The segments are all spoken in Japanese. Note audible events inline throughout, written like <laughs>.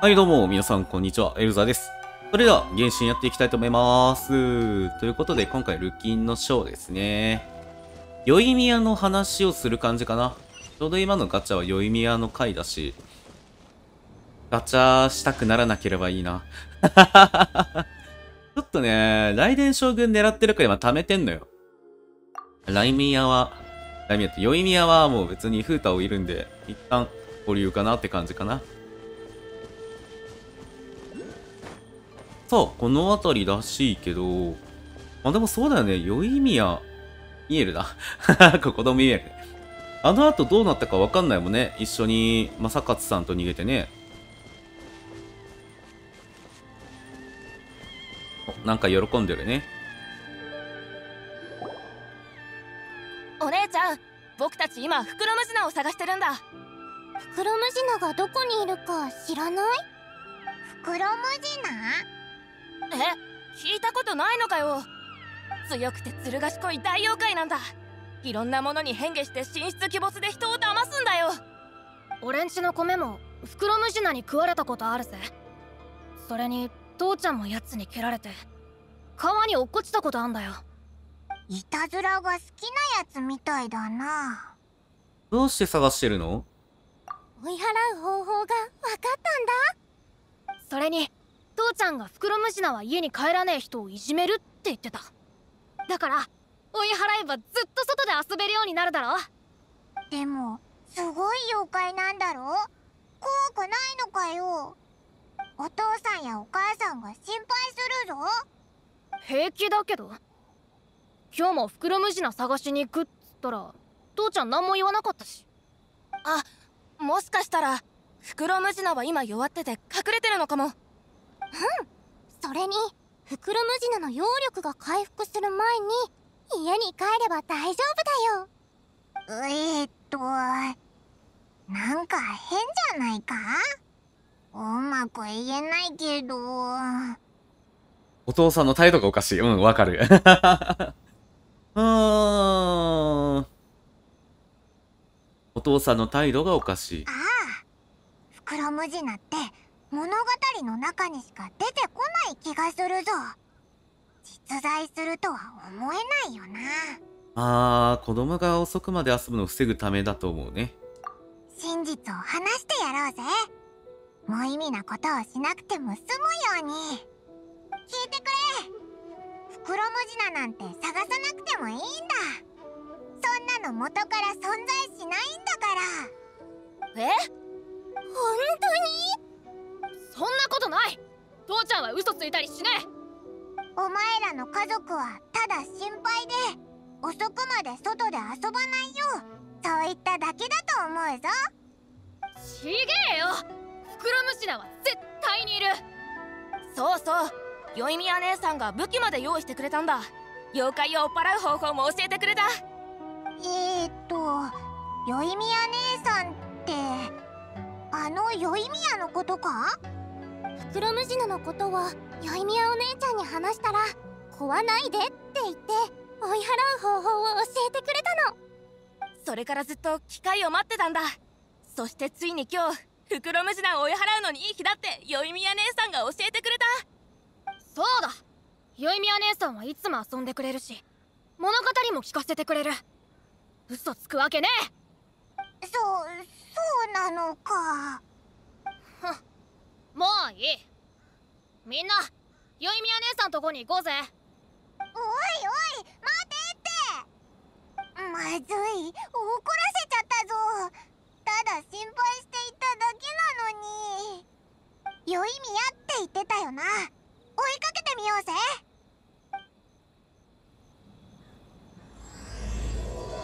はい、どうも、皆さん、こんにちは。エルザです。それでは、原神やっていきたいと思います。ということで、今回、ルキンのショーですね。酔い宮の話をする感じかな。ちょうど今のガチャは酔い宮の回だし、ガチャしたくならなければいいな。<laughs> ちょっとね、雷電将軍狙ってるから今貯めてんのよ。ライミヤは、ライミヤって、酔い宮はもう別にフータをいるんで、一旦保留かなって感じかな。さあ、この辺りらしいけど、あ、でもそうだよね。酔い宮、ミエルだ。ここのミエル。あの後どうなったかわかんないもんね。一緒に、正勝さんと逃げてね。おなんか喜んでるね。お姉ちゃん僕たち今袋ムジナを探してるんだ袋ムジナがどこにいるか知らない？袋ムジナえ聞いたことないのかよ。強くてずる賢い大妖怪なんだ。いろんなものに変化して神出鬼没で人を騙すんだよ。俺んちの米も袋ムジナに食われたことあるぜ。それに父ちゃんも奴に蹴られて川に落っこちたことあんだよ。いたずらが好きなやつみたいだな。どうして探してるの？追い払う方法が分かったんだ。それに父ちゃんが袋ムジナは家に帰らねえ人をいじめるって言ってた。だから追い払えばずっと外で遊べるようになるだろ。でもすごい妖怪なんだろ？怖くないのかよ。お父さんやお母さんが心配するぞ。平気だけど。今日も袋ムジナ探しに行くっつったら父ちゃん何も言わなかったし。あもしかしたら袋ムジナは今弱ってて隠れてるのかもそれに袋ムジナの揚力が回復する前に家に帰れば大丈夫だよえー、っとなんか変じゃないか？うまく言えないけどお父さんの態度がおかしい。うん、わかる。<laughs> うーん。お父さんの態度がおかしい。ああ袋ムジナって物語の中にしか出てこない気がするぞ。実在するとは思えないよな。あー、子供が遅くまで遊ぶのを防ぐためだと思うね。真実を話してやろうぜ。無意味なことをしなくても済むように。聞いてくれ。袋ムジナなんて探さなくてもいいんだ。そんなの元から存在しないんだから。え？本当に？そんなことない。父ちゃんは嘘ついたりしねお前らの家族はただ心配で遅くまで外で遊ばないよそういっただけだと思うぞ。えちげえよ。袋ムジナは絶対にいる。そうそう。酔い宮姉さんが武器まで用意してくれたんだ。妖怪を追っ払う方法も教えてくれた。えー、っとよいみや姉さんってあのよいみやのことか？袋ムジナのことはよいみやお姉ちゃんに話したら壊ないでって言って追い払う方法を教えてくれたの。それからずっと機会を待ってたんだ。そしてついに今日袋ムジナを追い払うのにいい日だって酔い宮姉さんが教えてくれた。そうだ。よいみや姉さんはいつも遊んでくれるし物語も聞かせてくれる。嘘つくわけねえ。そうそうなのかもういい。みんなよいみや姉さんとこに行こうぜ。おいおい待てって。まずい。怒らせちゃったぞ。ただ心配していただけなのに。よいみやって言ってたよな。追いかけてみようぜ。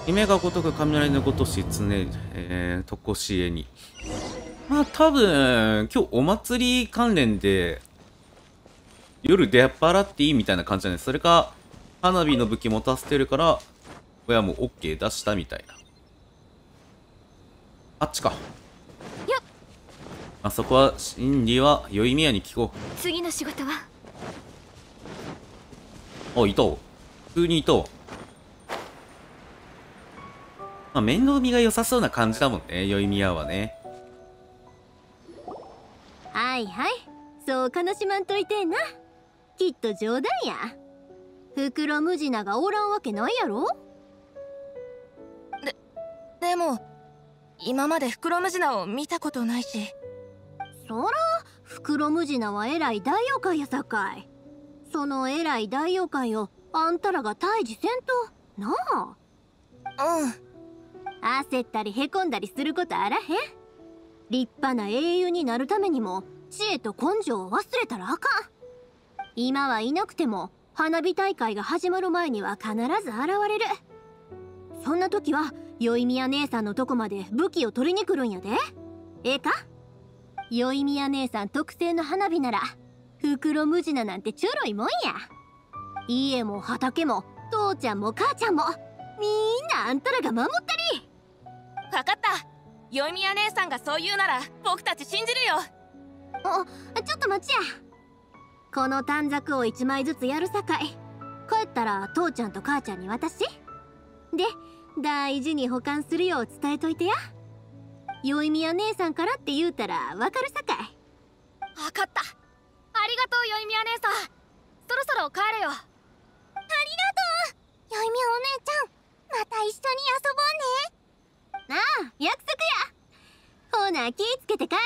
夢が如く雷のごとし常、えー、とこしえに。まあ多分、今日お祭り関連で、夜出払っていいみたいな感じじゃないそれか、花火の武器持たせてるから、親も OK 出したみたいな。あっちか。あそこは、真理は、宵宮に聞こ次の仕事は？う。あ、いたわ。普通にいたわ。まあ、面倒見が良さそうな感じだもんね、宵宮はね。あはいはい。そう悲しまんといてえな。きっと冗談や。袋ムジナがおらんわけないやろ。でも今まで袋ムジナを見たことないし。そら袋ムジナは偉い大妖怪やさかい。その偉い大妖怪をあんたらが退治せんと。なあ。うん。焦ったりへこんだりすることあらへん立派な英雄になるためにも知恵と根性を忘れたらあかん。今はいなくても花火大会が始まる前には必ず現れる。そんな時は宵宮姉さんのとこまで武器を取りに来るんやで。ええか？宵宮姉さん特製の花火なら袋無地ななんてちょろいもんや。家も畑も父ちゃんも母ちゃんもみんなあんたらが守ったり。分かった。宵宮姉さんがそう言うなら僕たち信じるよ。おちょっと待ちや。この短冊を1枚ずつやるさかい。帰ったら父ちゃんと母ちゃんに渡し。で大事に保管するよう伝えといてや。宵宮姉さんからって言うたらわかるさかい。分かった。ありがとう宵宮姉さん。そろそろ帰れよ。よいみお姉ちゃんまた一緒に遊ぼうねああ約束や。ほな気ぃつけて帰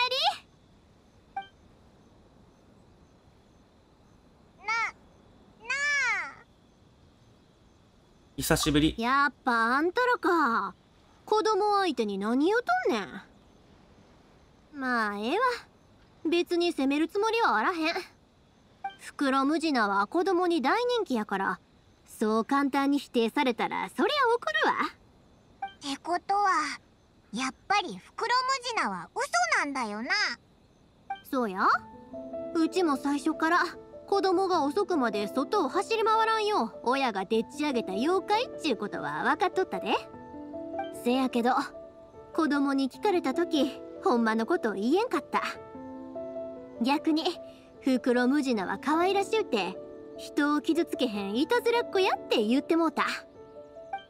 なな久しぶり。りやっぱあんたらか。子供相手に何言うとんねん。まあええわ。別に責めるつもりはあらへん。袋ムジナは子供に大人気やからそう簡単に否定されたらそりゃ怒るわってことはやっぱり袋ムジナは嘘なんだよな。そうや。うちも最初から子供が遅くまで外を走り回らんよう親がでっち上げた妖怪っちゅうことは分かっとったで。せやけど子供に聞かれた時ほんまのことを言えんかった。逆に袋ムジナは可愛らしゅうて人を傷つけへんいたずらっ子やって言ってもうた。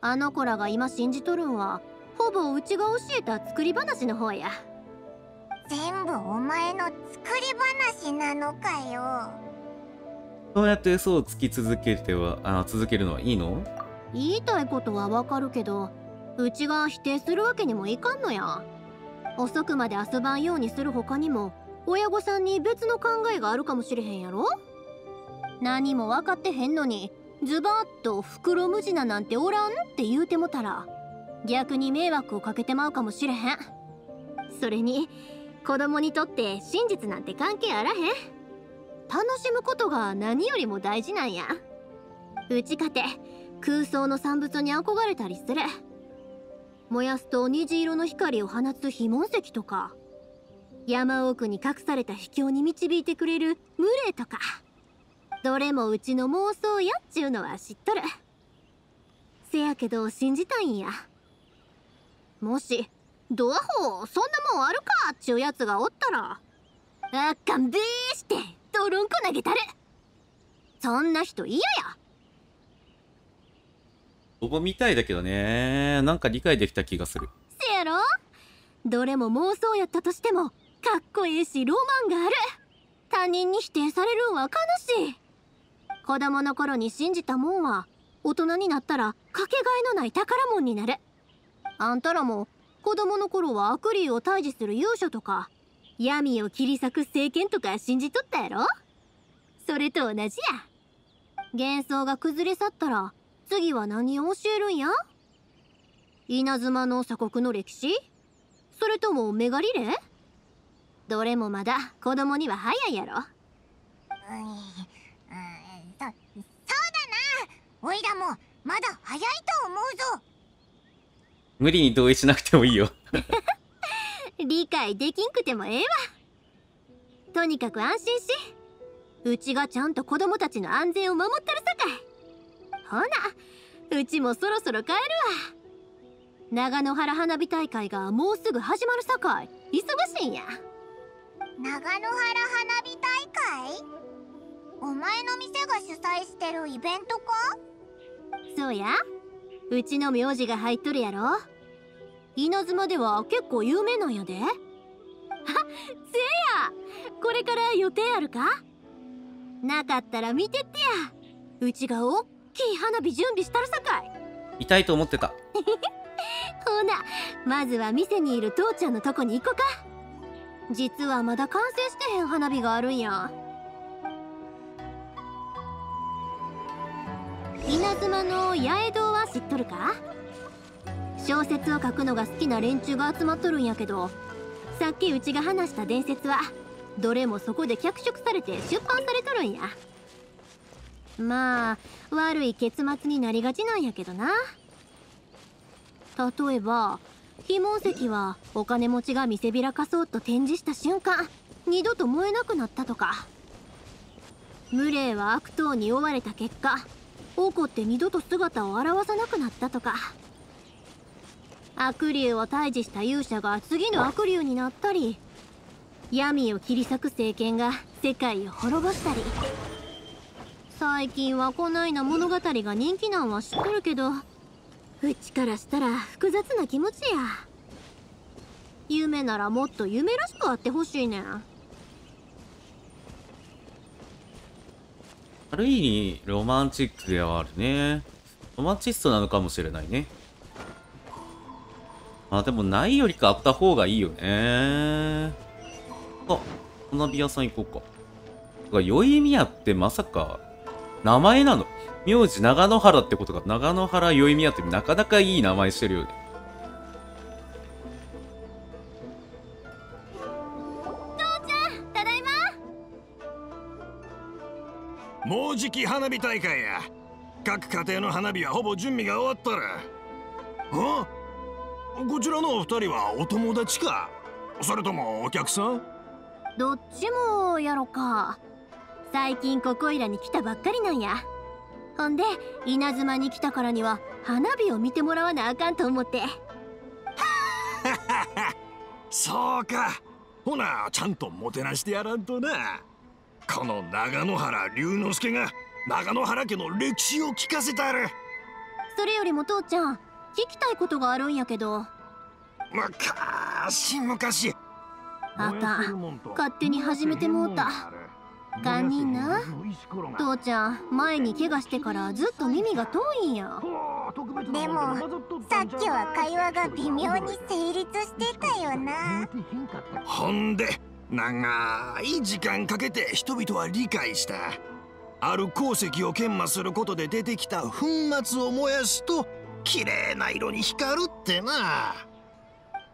あの子らが今信じとるんはほぼうちが教えた作り話の方や。全部お前の作り話なのかよ。そうやって嘘をつき続けてはあ続けるのはいいの？言いたいことはわかるけどうちが否定するわけにもいかんのや。遅くまで遊ばんようにする他にも親御さんに別の考えがあるかもしれへんやろ？何も分かってへんのにズバッと袋無地ななんておらんって言うてもたら逆に迷惑をかけてまうかもしれへん。それに子供にとって真実なんて関係あらへん。楽しむことが何よりも大事なんや。うちかて空想の産物に憧れたりする。燃やすと虹色の光を放つ非紋石とか山奥に隠された秘境に導いてくれるムレとか。どれもうちの妄想やっちゅうのは知っとる。せやけど信じたいんや。もしドアホそんなもんあるかっちゅうやつがおったらあっかんべーしてドロンコ投げたる。そんな人嫌や。応募みたいだけどね。なんか理解できた気がする。せやろ？どれも妄想やったとしてもかっこええしロマンがある。他人に否定されるんは悲しい子供の頃に信じたもんは大人になったらかけがえのない宝物になる。あんたらも子供の頃は悪霊を退治する勇者とか闇を切り裂く聖剣とか信じとったやろ？それと同じや。幻想が崩れ去ったら次は何を教えるんや？稲妻の鎖国の歴史？それともメガリレどれもまだ子供には早いやろ。うん、おいらもまだ早いと思うぞ。無理に同意しなくてもいいよ。理解できんくてもええわ。とにかく安心しうちがちゃんと子供たちの安全を守ったるさかい。ほなうちもそろそろ帰るわ。長野原花火大会がもうすぐ始まるさかい。忙しいんや。長野原花火大会？お前の店が主催してるイベントか？そうや。うちの名字が入っとるやろ。稲妻では結構有名なんやで。<laughs> これから予定あるか？なかったら見てってや。うちがおっきい花火準備したるさかい。痛いと思ってた。<laughs> ほなまずは店にいる父ちゃんのとこに行こか。実はまだ完成してへん花火があるんや稲妻の八重堂は知っとるか？小説を書くのが好きな連中が集まっとるんやけどさっきうちが話した伝説はどれもそこで脚色されて出版されとるんや。まあ悪い結末になりがちなんやけどな。例えば非問石はお金持ちが見せびらかそうと展示した瞬間二度と燃えなくなったとか。無礼は悪党に追われた結果怒って二度と姿を現さなくなったとか。悪竜を退治した勇者が次の悪竜になったり闇を切り裂く政権が世界を滅ぼしたり。最近はこないな物語が人気なんは知っとるけどうちからしたら複雑な気持ちや。夢ならもっと夢らしくあってほしいねん。ある意味ロマンチックではあるね。ロマンチストなのかもしれないね。まあでもないよりかあった方がいいよね。あ花火屋さん行こうか。か宵宮ってまさか名前なの？名字長野原ってことが長野原宵宮ってなかなかいい名前してるよね。もうじき花火大会や。各家庭の花火はほぼ準備が終わったらあ？こちらのお二人はお友達か？それともお客さん？どっちもやろか。最近ここいらに来たばっかりなんや。ほんで稲妻に来たからには花火を見てもらわなあかんと思って。そうか。ほなちゃんともてなしてやらんとなこの長野原龍之介が長野原家の歴史を聞かせたる。それよりも父ちゃん聞きたいことがあるんやけど。昔昔。あかん勝手に始めてもうた。堪忍な。父ちゃん前に怪我してからずっと耳が遠いんや。でもさっきは会話が微妙に成立してたよな。ほんで長い時間かけて人々は理解した。ある鉱石を研磨することで出てきた粉末を燃やすと綺麗な色に光るってな。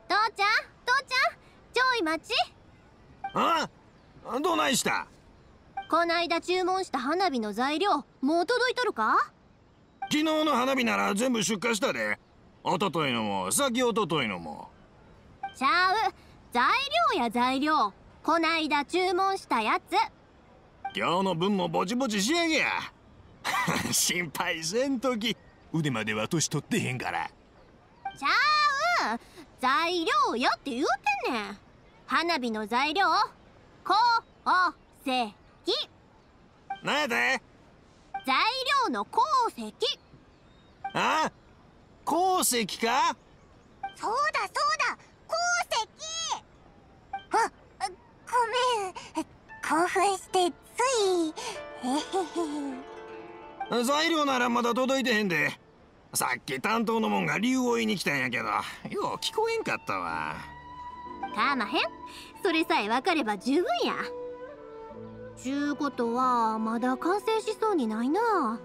父ちゃん父ちゃんちょい待ち。あどないした？こないだ注文した花火の材料もう届いとるか？昨日の花火なら全部出荷したで。一昨日のも先一昨日のも。ちゃう。材料や材料こないだ注文したやつ。今日の分もぼちぼち仕上げや心配せんとき。腕までは年取ってへんから。ちゃう材料やって言うてんねん。花火の材料鉱石なんやて？材料の鉱石。あ？鉱石か？そうだそうだ鉱石。あごめん。興奮してつい。材料ならまだ届いてへんで。さっき担当のもんが理由を言いに来たんやけど。よう聞こえんかったわ。かまへん。それさえ分かれば十分や。ちゅうことはまだ完成しそうにないな。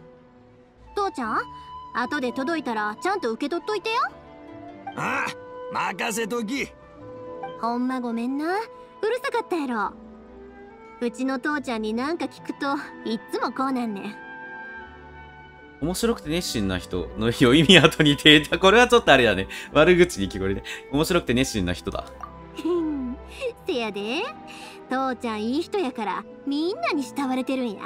父ちゃん後で届いたらちゃんと受け取っといてよ。あ任せとき。ほんまごめんなうるさかったやろうちの父ちゃんに何か聞くといっつもこうなんねん面白くて熱心な人の宵宮と似ていた。これはちょっとあれだね。悪口に聞こえるね。面白くて熱心な人だ。せやで父ちゃんいい人やからみんなに慕われてるんや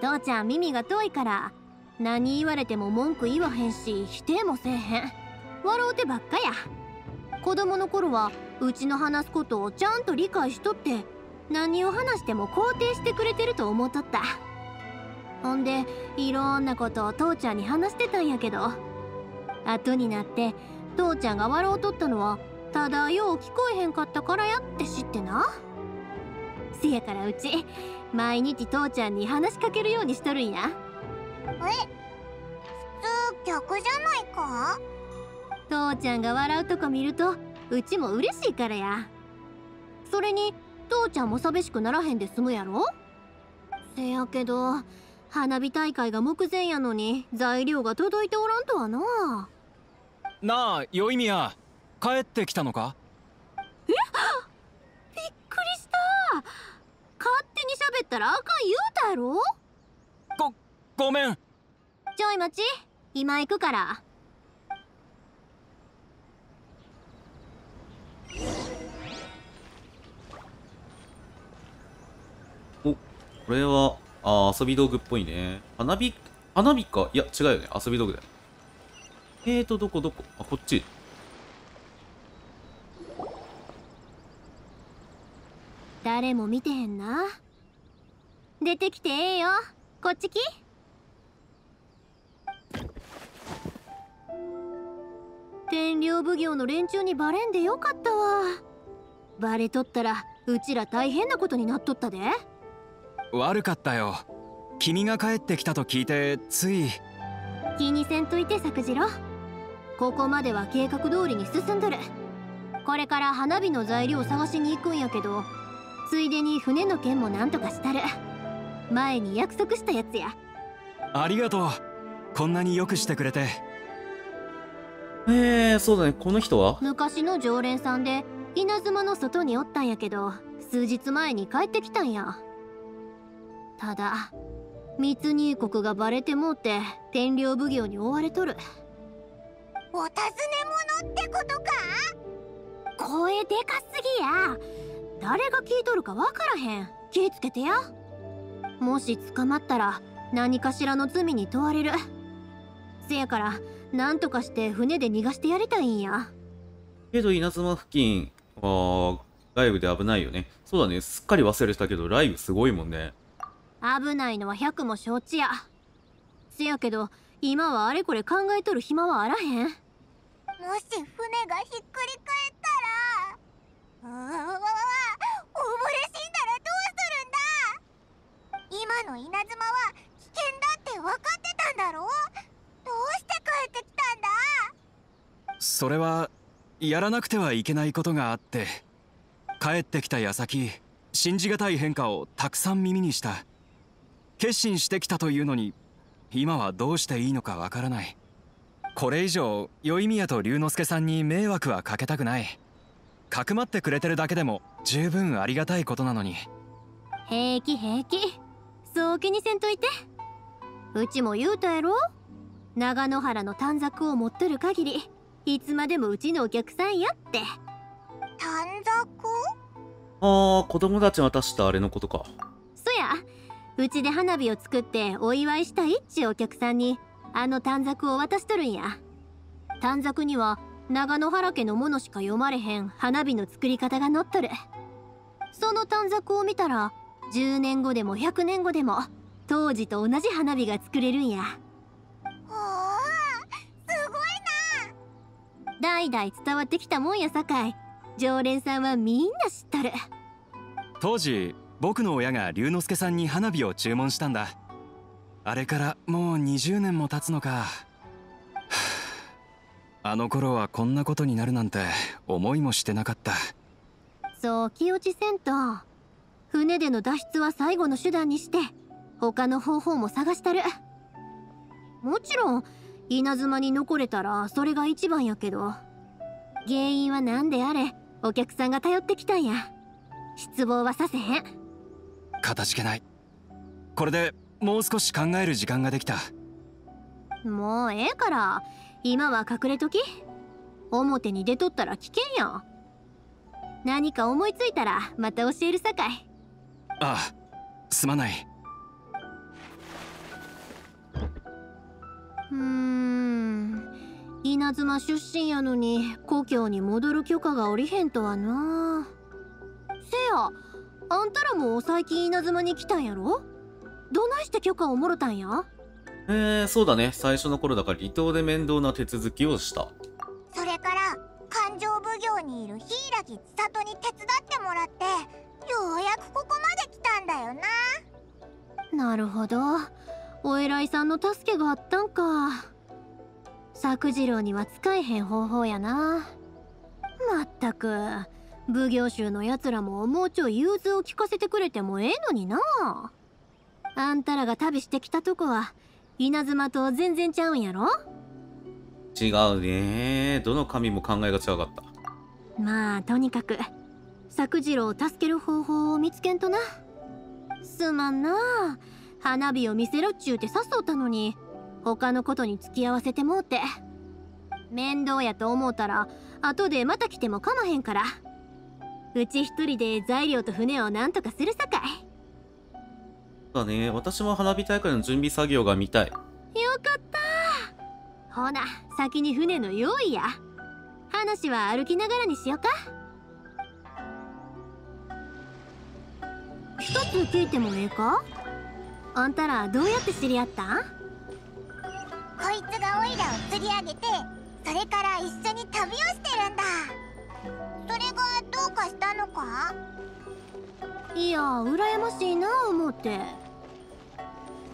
父ちゃん耳が遠いから何言われても文句言わへんし否定もせえへん笑うてばっかや子供の頃はうちの話すことをちゃんと理解しとって何を話しても肯定してくれてると思っとった。ほんでいろんなことを父ちゃんに話してたんやけど後になって父ちゃんが笑うとったのはただよう聞こえへんかったからやって知ってな。せやからうち毎日父ちゃんに話しかけるようにしとるんや。え普通逆じゃないか？父ちゃんが笑うとこ見るとうちも嬉しいからや。それに父ちゃんも寂しくならへんで済むやろ？せやけど花火大会が目前やのに材料が届いておらんとはな。なあよいみや帰ってきたのか？びっくりした。勝手に喋ったらあかん言うたやろ？ごごめん。ちょい待ち。今行くからおこれはあ遊び道具っぽいね。花火花火か？いや違うよね。遊び道具だよ。えーとどこどこ？あこっち。誰も見てへんな。出てきてええよ。こっち来。天領奉行の連中にバレんでよかったわ。バレとったらうちら大変なことになっとったで。悪かったよ。君が帰ってきたと聞いてつい。気にせんといて作次郎。ここまでは計画通りに進んどる。これから花火の材料を探しに行くんやけどついでに船の件もなんとかしたる。前に約束したやつや。ありがとう。こんなによくしてくれてえー、そうだね。この人は？昔の常連さんで稲妻の外におったんやけど数日前に帰ってきたんや。ただ密入国がバレてもうて天領奉行に追われとる。お尋ね者ってことか？声でかすぎや。誰が聞いとるかわからへん。気ぃつけてや。もし捕まったら何かしらの罪に問われるせやから何とかして船で逃がしてやりたいんや。けど稲妻付近はライブで危ないよね。そうだね。すっかり忘れてたけどライブすごいもんね。危ないのは100も承知や。せやけど今はあれこれ考えとる暇はあらへん。もし船がひっくり返ったらうわ溺れ死んだらどうするんだ。今の稲妻は危険だって分かってたんだろして帰ってきたんだ？それはやらなくてはいけないことがあって帰ってきた矢先信じがたい変化をたくさん耳にした。決心してきたというのに今はどうしていいのかわからない。これ以上宵宮と龍之介さんに迷惑はかけたくない。かくまってくれてるだけでも十分ありがたいことなのに。平気平気。そう気にせんといて。うちも言うたやろ？長野原の短冊を持っとる限りいつまでもうちのお客さんやって。短冊？あー子供たちに渡したあれのことか。そや。うちで花火を作ってお祝いしたいっちゅうお客さんにあの短冊を渡しとるんや。短冊には長野原家のものしか読まれへん花火の作り方が載っとる。その短冊を見たら10年後でも100年後でも当時と同じ花火が作れるんや代々伝わってきたもんやさかい。常連さんはみんな知っとる。当時僕の親が龍之介さんに花火を注文したんだ。あれからもう20年も経つのか。は <sighs> ああの頃はこんなことになるなんて思いもしてなかった。そう気落ちせんと。船での脱出は最後の手段にして他の方法も探したる。もちろん稲妻に残れたらそれが一番やけど原因は何であれお客さんが頼ってきたんや。失望はさせへん。かたじけない。これでもう少し考える時間ができた。もうええから今は隠れとき。表に出とったら危険や何か思いついたらまた教えるさかい。ああすまないうーん。稲妻出身やのに故郷に戻る許可が下りへんとはな。せやあんたらも最近稲妻に来たんやろ？どないして許可をもろたんや？えー、そうだね。最初の頃だから離島で面倒な手続きをした。それから勘定奉行にいるらぎ千里に手伝ってもらってようやくここまで来たんだよな。なるほどお偉いさんの助けがあったんか。作次郎には使えへん方法やな。まったく奉行衆のやつらももうちょい融通を聞かせてくれてもええのにな。あんたらが旅してきたとこは稲妻と全然ちゃうんやろ？違うね。どの神も考えが違かった。まあとにかく作次郎を助ける方法を見つけんとな。すまんな花火を見せろっちゅうて誘ったのに他のことに付き合わせてもうて。面倒やと思うたら後でまた来てもかまへんから。うち一人で材料と船をなんとかするさかい。だね。私も花火大会の準備作業が見たい。よかった。ほな先に船の用意や。話は歩きながらにしよか。一つ聞いてもええか？あんたらどうやって知り合った？んこいつがオイラを釣り上げてそれから一緒に旅をしてるんだ。それがどうかしたのか？いや羨ましいな思って。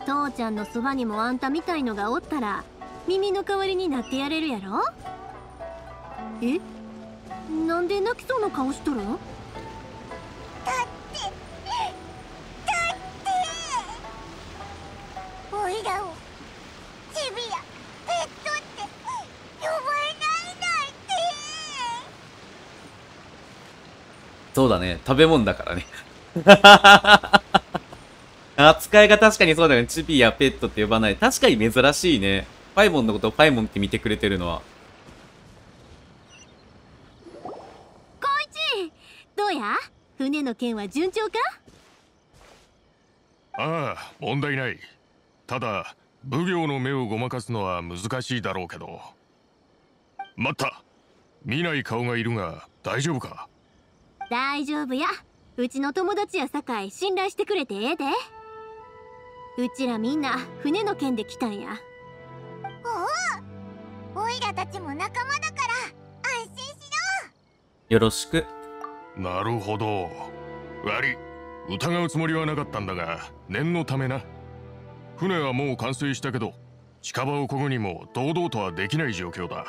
父ちゃんのそばにもあんたみたいのがおったら耳の代わりになってやれるやろ？え？なんで泣きそうな顔しとるんそうだね。食べ物だからね。<laughs> 扱いが確かにそうだよね。チビやペットって呼ばない。確かに珍しいね。ファイモンのことをファイモンって見てくれてるのは。光一どうや？船の件は順調か？ああ問題ない。ただ奉行の目をごまかすのは難しいだろうけど。待った。見ない顔がいるが大丈夫か？大丈夫や。うちの友達やさかい信頼してくれてええで。うちらみんな船の件で来たんや。おおオイラたちも仲間だから安心しよろしく。なるほど。悪い疑うつもりはなかったんだが念のためな。船はもう完成したけど近場をこぐにも堂々とはできない状況だ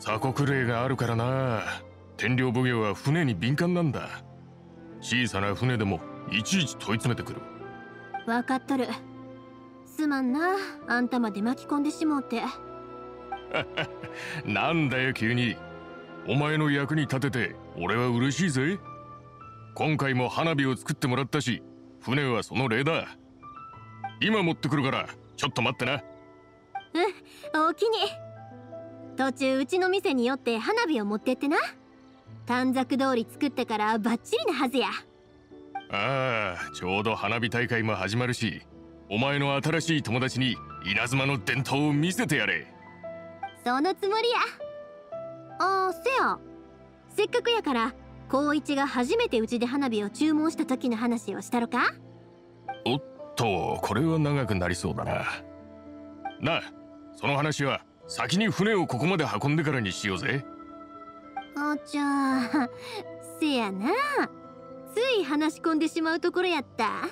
鎖国令があるからな。天領奉行は船に敏感なんだ。小さな船でもいちいち問い詰めてくる。分かっとる。すまんな。あんたまで巻き込んでしもうて。<laughs> なんだよ急に。お前の役に立てて俺は嬉しいぜ。今回も花火を作ってもらったし船はその例だ。今持ってくるからちょっと待ってな。おおきに途中うちの店に寄って花火を持ってってな。短冊通り作ってからバッチリなはずや。ああちょうど花火大会も始まるしお前の新しい友達に稲妻の伝統を見せてやれ。そのつもりや。あーせや。せっかくやから光一が初めてうちで花火を注文した時の話をしたろか？おっとこれは長くなりそうだな。なあその話は先に船をここまで運んでからにしようぜ。あちゃーせやな。つい話し込んでしまうところやった。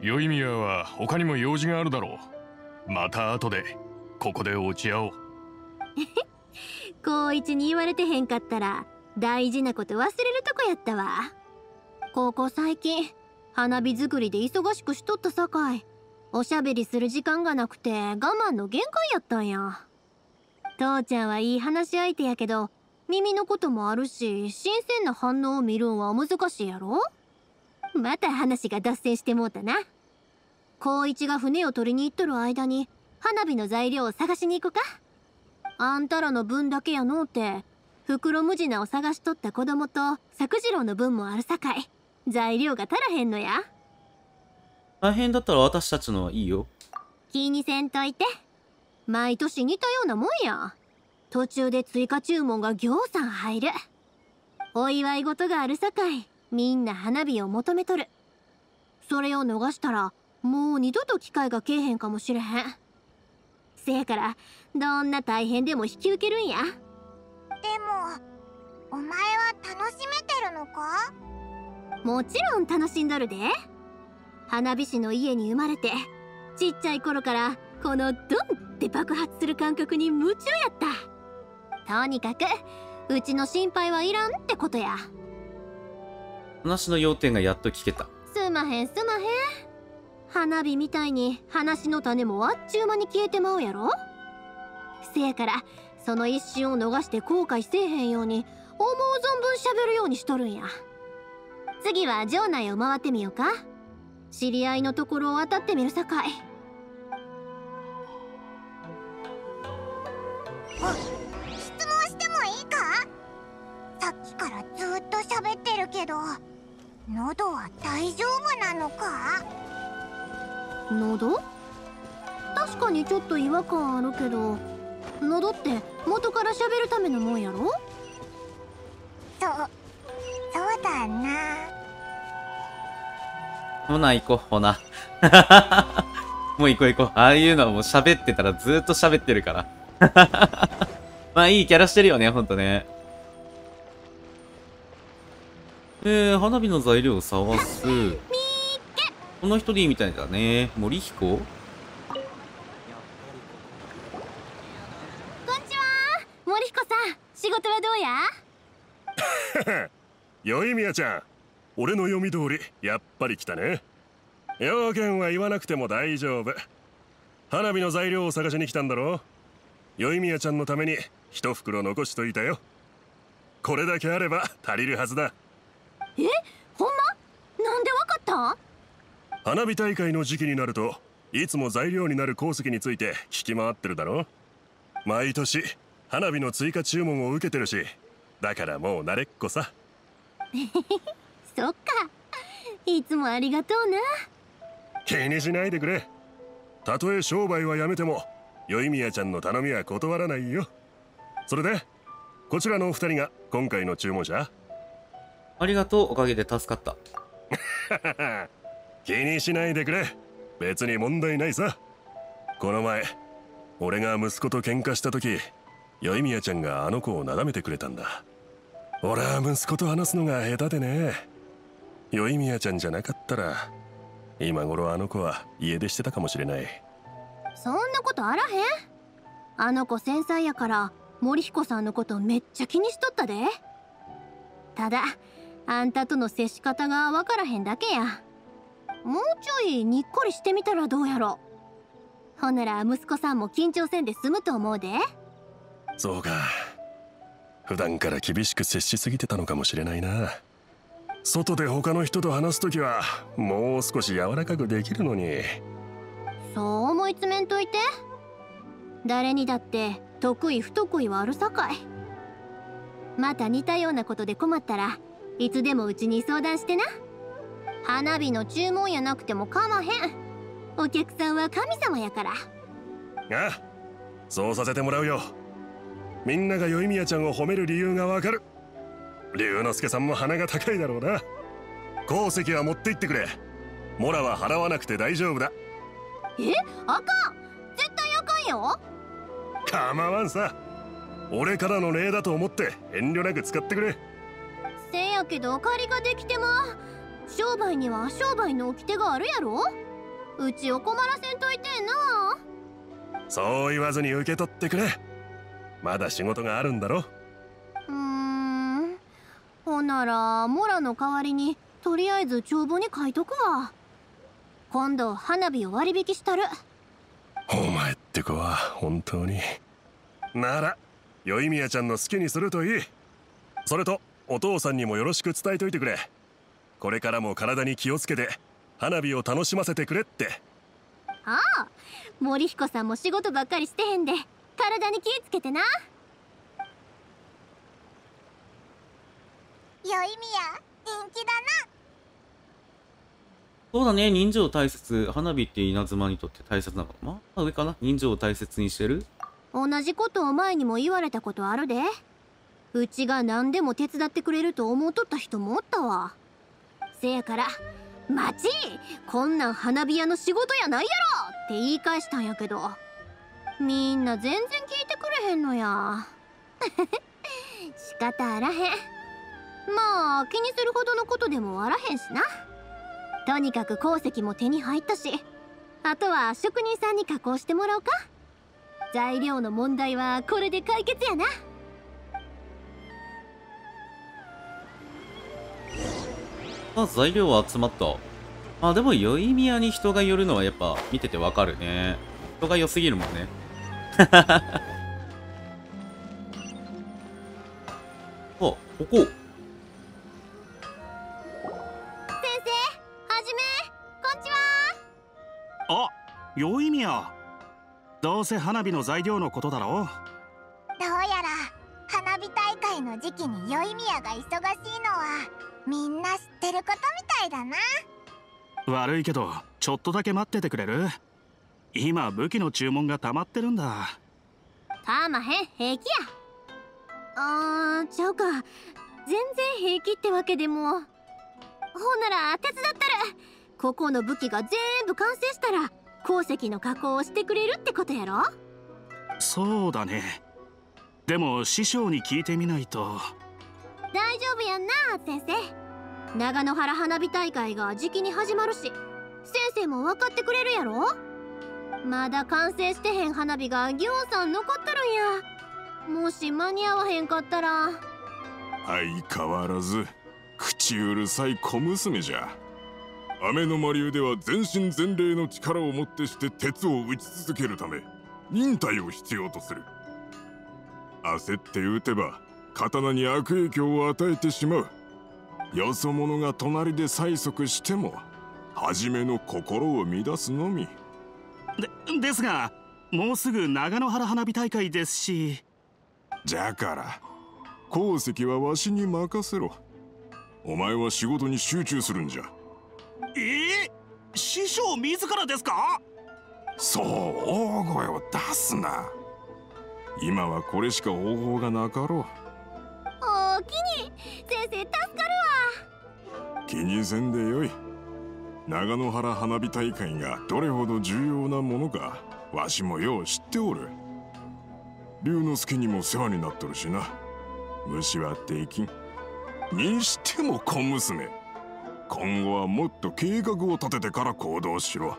宵宮は他にも用事があるだろう。また後でここで落ち合おう。<laughs> 光一に言われてへんかったら大事なこと忘れるとこやったわ。ここ最近花火作りで忙しくしとったさかい。おしゃべりする時間がなくて我慢の限界やったんや父ちゃんはいい話し相手やけど耳のこともあるし新鮮な反応を見るんは難しいやろ？また話が脱線してもうたな。光一が船を取りに行っとる間に花火の材料を探しに行こか。あんたらの分だけやのうて袋ムジナを探しとった子供と作次郎の分もあるさかい。材料が足らへんのや。大変だったら私たちのはいいよ。気にせんといて毎年似たようなもんや。途中で追加注文がぎょうさん入る。お祝い事があるさかいみんな花火を求めとる。それを逃したらもう二度と機会がけえへんかもしれへん。せやからどんな大変でも引き受けるんや。でもお前は楽しめてるのか？もちろん楽しんどるで。花火師の家に生まれてちっちゃい頃からこのドンって爆発する感覚に夢中やった。とにかくうちの心配はいらんってことや。話の要点がやっと聞けた。すまへんすまへん。花火みたいに話の種もあっちゅう間に消えてまうやろ。せやからその一瞬を逃して後悔せえへんように思う存分喋るようにしとるんや。次は城内を回ってみようか。知り合いのところを当たってみるさかい質問してもいいか？さっきからずっと喋ってるけど喉は大丈夫なのか？喉？確かにちょっと違和感あるけど喉って元から喋るためのもんやろ？そそうだなほな、行こう、ほな。<laughs> もう行こう行こう。ああいうのはもう喋ってたらずーっと喋ってるから。<laughs> まあいいキャラしてるよね、ほんとね。えー、花火の材料を探す。この人でいいみたいだね。森彦？こんにちは。森彦さん仕事はどうや？<laughs> よいみやちゃん。俺の読み通りやっぱり来たね。要件は言わなくても大丈夫。花火の材料を探しに来たんだろ？よいみやちゃんのために一袋残しといたよ。これだけあれば足りるはずだ。え？ほんま？なんでわかった？花火大会の時期になるといつも材料になる鉱石について聞き回ってるだろ？毎年花火の追加注文を受けてるしだからもう慣れっこさ。<laughs> そっか。いつもありがとうな。気にしないでくれ。たとえ商売はやめてもよいみやちゃんの頼みは断らないよ。それでこちらのお二人が今回の注文者？ありがとう、おかげで助かった。<laughs> 気にしないでくれ。別に問題ないさ。この前俺が息子と喧嘩した時よいみやちゃんがあの子をなだめてくれたんだ。俺は息子と話すのが下手でね。よいみやちゃんじゃなかったら今頃あの子は家出してたかもしれないそんなことあらへん？あの子繊細やから森彦さんのことめっちゃ気にしとったで。ただあんたとの接し方がわからへんだけや。もうちょいにっこりしてみたらどうやろ。ほんなら息子さんも緊張せんで済むと思うで。そうか。普段から厳しく接しすぎてたのかもしれないな。外で他の人と話す時はもう少し柔らかくできるのに。そう思い詰めんといて。誰にだって得意不得意はあるさかい。また似たようなことで困ったらいつでもうちに相談してな。花火の注文やなくてもかまへん。お客さんは神様やから。ああそうさせてもらうよ。みんながよいみやちゃんを褒める理由がわかる。龍之介さんも鼻が高いだろうな。鉱石は持って行ってくれ。モラは払わなくて大丈夫だ。え？あかん絶対あかんよ。構わんさ。俺からの礼だと思って遠慮なく使ってくれ。せやけど借りができても商売には商売の掟があるやろ？うちを困らせんといてえな。そう言わずに受け取ってくれ。まだ仕事があるんだろ。うーん。ほならモラの代わりにとりあえず帳簿に書いとくわ今度花火を割引したる。お前って子は本当に。ならよいみやちゃんの好きにするといい。それとお父さんにもよろしく伝えといてくれ。これからも体に気をつけて花火を楽しませてくれって。ああ森彦さんも仕事ばっかりしてへんで体に気ぃつけてな。よいみや元気だなそうだね、人情大切。花火って稲妻にとって大切なのかな？まあ上かな？人情を大切にしてる？同じことを前にも言われたことあるで。うちが何でも手伝ってくれると思うとった人もおったわ。せやから「マチこんなん花火屋の仕事やないやろ!」って言い返したんやけどみんな全然聞いてくれへんのや。<laughs> 仕方あらへん。まあ気にするほどのことでもあらへんしな。とにかく鉱石も手に入ったしあとは職人さんに加工してもらおうか材料の問題はこれで解決やなあ、材料は集まった。あ、でも、宵宮に人が寄るのはやっぱ見ててわかるね。人が良すぎるもんね。<laughs> あ、ここ。あ宵宮どうせ花火の材料のことだろどうやら花火大会の時期に宵宮が忙しいのはみんな知ってることみたいだな。悪いけどちょっとだけ待っててくれる。今武器の注文が溜まってるんだ。かまへん平気や。あーちゃうか。全然平気ってわけでも。ほんなら手伝ったるここの武器が全部完成したら鉱石の加工をしてくれるってことやろ？そうだね。でも師匠に聞いてみないと。大丈夫やんな先生。長野原花火大会が時期に始まるし先生も分かってくれるやろ？まだ完成してへん花火がぎょうさん残っとるんや。もし間に合わへんかったら。相変わらず口うるさい小娘じゃ雨の魔流では全身全霊の力をもってして鉄を打ち続けるため忍耐を必要とする。焦って撃てば刀に悪影響を与えてしまう。よそ者が隣で催促しても初めの心を乱すのみ。でですがもうすぐ長野原花火大会ですし。じゃから鉱石はわしに任せろ。お前は仕事に集中するんじゃええ師匠自らですか？そう大声を出すな。今はこれしか方法がなかろおおきに先生助かるわ。う気にせんでよい。長野原花火大会がどれほど重要なものかわしもよう知っておる。龍之介にも世話になっとるしな。虫はできん。にしても小娘今後はもっと計画を立ててから行動しろ。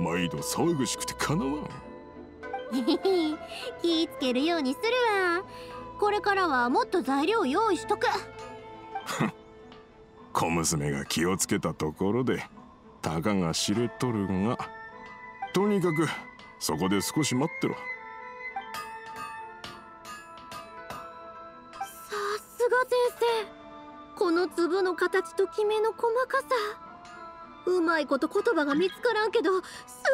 毎度騒ぐしくてかなわん。<laughs> 気ぃつけるようにするわ。これからはもっと材料用意しとく。<laughs> 小娘が気をつけたところでたかが知れとるがとにかくそこで少し待ってろ粒の形ときめの細かさうまいこと言葉が見つからんけどすっ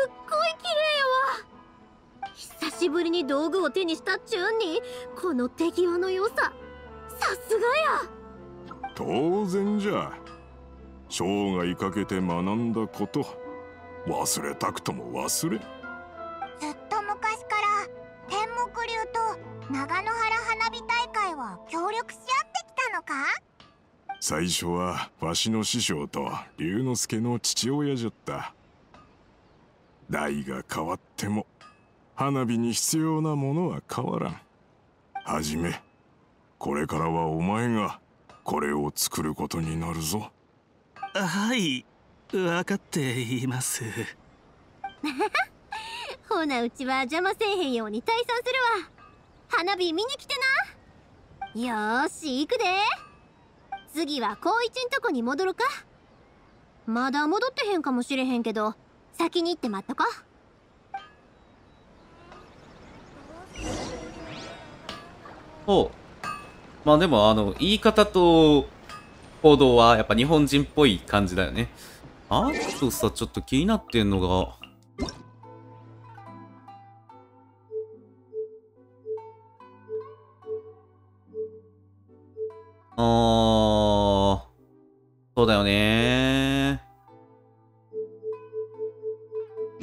ごい綺麗やわ。久しぶりに道具を手にしたっちゅうんにこの手際の良ささすがや。当然じゃ。生涯かけて学んだこと忘れたくとも忘れ。ずっと昔から天目流と長野原花火大会は協力し合ってきたのか？最初はわしの師匠と龍之介の父親じゃった。代が変わっても花火に必要なものは変わらん。はじめこれからはお前がこれを作ることになるぞ。はい分かっています。<laughs> ほなうちは邪魔せえへんように退散するわ。花火見に来てな。よーし行くで次は光一んとこに戻るかまだ戻ってへんかもしれへんけど先に行って待っとこほう。まあでも、あの、言い方と行動はやっぱ日本人っぽい感じだよね。あとさ、ちょっと気になってんのが、あー、そうだよね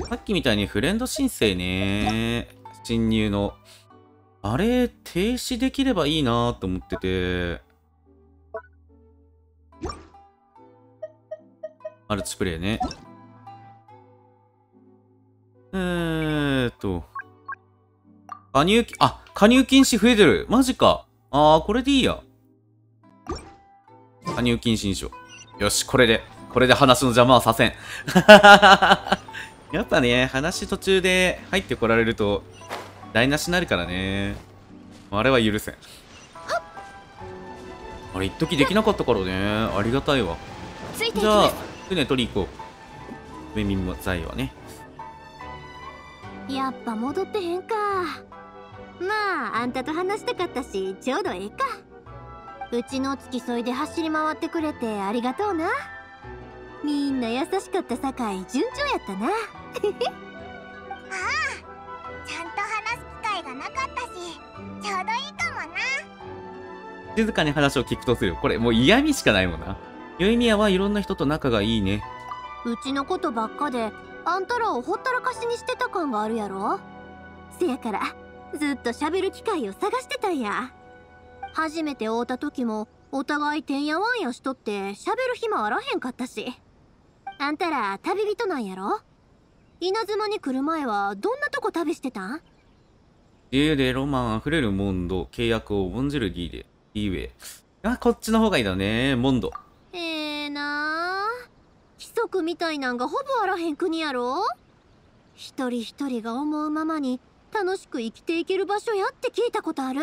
さっきみたいにフレンド申請ね。侵入の。あれ、停止できればいいなと思ってて。マルチプレイね。えーっと。加入、あ、加入禁止増えてる。マジか。ああ、これでいいや。加入禁止にしよう。よし、これで。これで話の邪魔はさせん。<laughs> やっぱね、話途中で入ってこられると、台無しになるからね。あれは許せん。あれ、一時できなかったからね。ありがたいわ。ついじゃあ船取り行こう。上耳材はね。やっぱ戻ってへんかまああんたと話したかったしちょうどええかうちの付き添いで走り回ってくれてありがとうなみんな優しかったさかい順調やったな <laughs> ああちゃんと話す機会がなかったしちょうどいいかもな静かに話を聞くとする。これ、もう嫌味しかないもんな。よいみやはいろんな人と仲がいいね。うちのことばっかであんたらをほったらかしにしてた感があるやろせやからずっと喋る機会を探してたんや初めて会うた時もお互いてんやわんやしとって喋る暇あらへんかったしあんたら旅人なんやろ？稲妻に来る前はどんなとこ旅してたん？自由でロマン溢れるモンド、契約を重んじる D で、D ウェイ。あ、こっちの方がいいだね。モンド。ええなあ規則みたいなんがほぼあらへん国やろ？一人一人が思うままに楽しく生きていける場所やって聞いたことある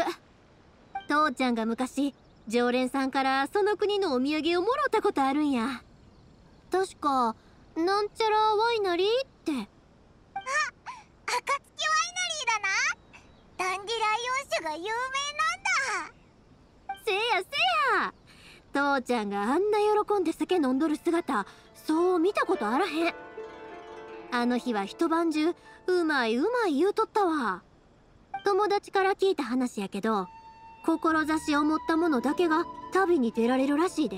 父ちゃんが昔常連さんからその国のお土産をもろったことあるんや。確かなんちゃらワイナリーって。暁ワイナリーだな。ダンディライオン酒が有名なんだ。せやせや。父ちゃんがあんな喜んで酒飲んどる姿そう見たことあらへん。あの日は一晩中うまいうまい言うとったわ。友達から聞いた話やけど志を持った者だけが旅に出られるらしいで